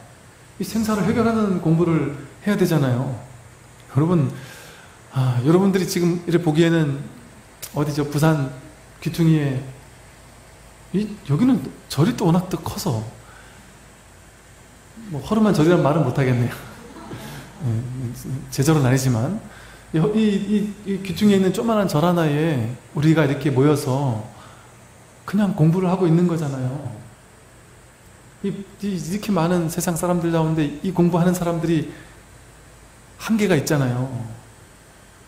이 생사를 해결하는 공부를 해야 되잖아요. 여러분 아, 여러분들이 지금 이렇게 보기에는 어디죠? 부산 귀퉁이에 이, 여기는 절이 또 워낙 또 커서 뭐 허름한 절이란 말은 못하겠네요. 예, 제 절은 아니지만 이, 이, 이, 귀퉁이에 있는 조만한 절 하나에 우리가 이렇게 모여서 그냥 공부를 하고 있는 거잖아요. 이, 이렇게 많은 세상 사람들 가운데 이 공부하는 사람들이 한계가 있잖아요.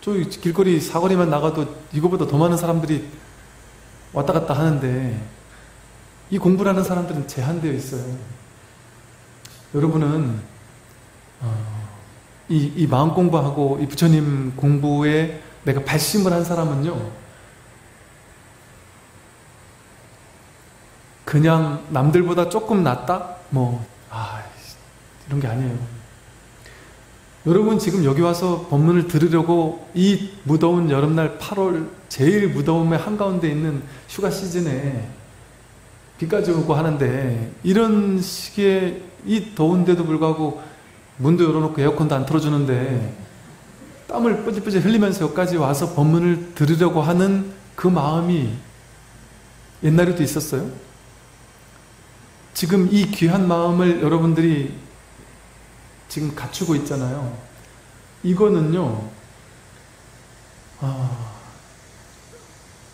저 길거리 사거리만 나가도 이거보다 더 많은 사람들이 왔다 갔다 하는데 이 공부를 하는 사람들은 제한되어 있어요. 여러분은 어, 이, 이 마음 공부하고 이 부처님 공부에 내가 발심을 한 사람은요 그냥 남들보다 조금 낫다? 뭐, 아, 이런 게 아니에요. 여러분 지금 여기 와서 법문을 들으려고 이 무더운 여름날 8월 제일 무더움의 한가운데 있는 휴가 시즌에 비까지 오고 하는데 이런 시기에 이 더운데도 불구하고 문도 열어놓고 에어컨도 안 틀어주는데 땀을 뿌질뿌질 흘리면서 여기까지 와서 법문을 들으려고 하는 그 마음이 옛날에도 있었어요? 지금 이 귀한 마음을 여러분들이 지금 갖추고 있잖아요. 이거는요, 아,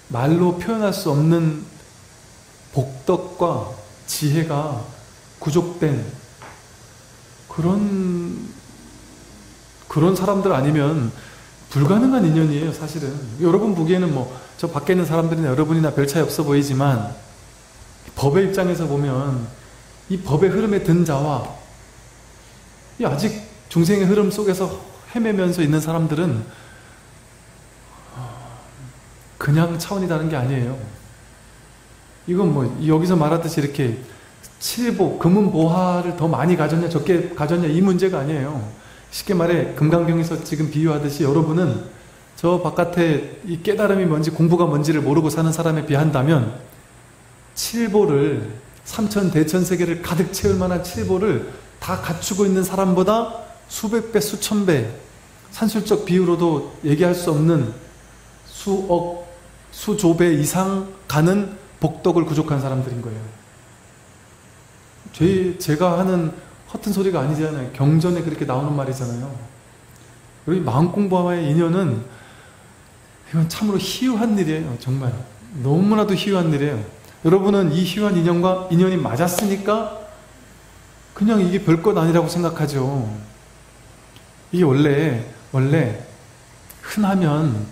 말로 표현할 수 없는 복덕과 지혜가 구족된 그런 그런 사람들 아니면 불가능한 인연이에요, 사실은. 여러분 보기에는 뭐, 저 밖에 있는 사람들이나 여러분이나 별 차이 없어 보이지만, 법의 입장에서 보면, 이 법의 흐름에 든 자와, 이 아직 중생의 흐름 속에서 헤매면서 있는 사람들은, 그냥 차원이 다른 게 아니에요. 이건 뭐, 여기서 말하듯이 이렇게, 칠보, 금은 보화를 더 많이 가졌냐, 적게 가졌냐, 이 문제가 아니에요. 쉽게 말해 금강경에서 지금 비유하듯이 여러분은 저 바깥에 이 깨달음이 뭔지 공부가 뭔지를 모르고 사는 사람에 비한다면 칠보를 삼천 대천 세계를 가득 채울 만한 칠보를 다 갖추고 있는 사람보다 수백 배 수천 배 산술적 비유로도 얘기할 수 없는 수억 수조 배 이상 가는 복덕을 구족한 사람들인 거예요. 제, 제가 하는 허튼 소리가 아니잖아요. 경전에 그렇게 나오는 말이잖아요. 우리 마음 공부와의 인연은 이건 참으로 희유한 일이에요. 정말 너무나도 희유한 일이에요. 여러분은 이 희유한 인연과 인연이 맞았으니까 그냥 이게 별것 아니라고 생각하죠. 이게 원래 원래 흔하면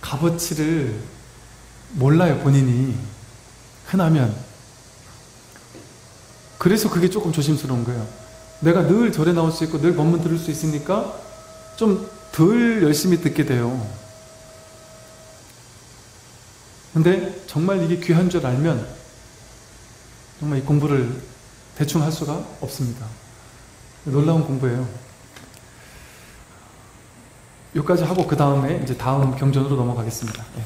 값어치를 몰라요 본인이 흔하면 그래서 그게 조금 조심스러운 거예요. 내가 늘 절에 나올 수 있고 늘 법문 들을 수 있으니까 좀 덜 열심히 듣게 돼요. 근데 정말 이게 귀한 줄 알면 정말 이 공부를 대충 할 수가 없습니다. 놀라운 공부예요. 여기까지 하고 그 다음에 이제 다음 경전으로 넘어가겠습니다. 예,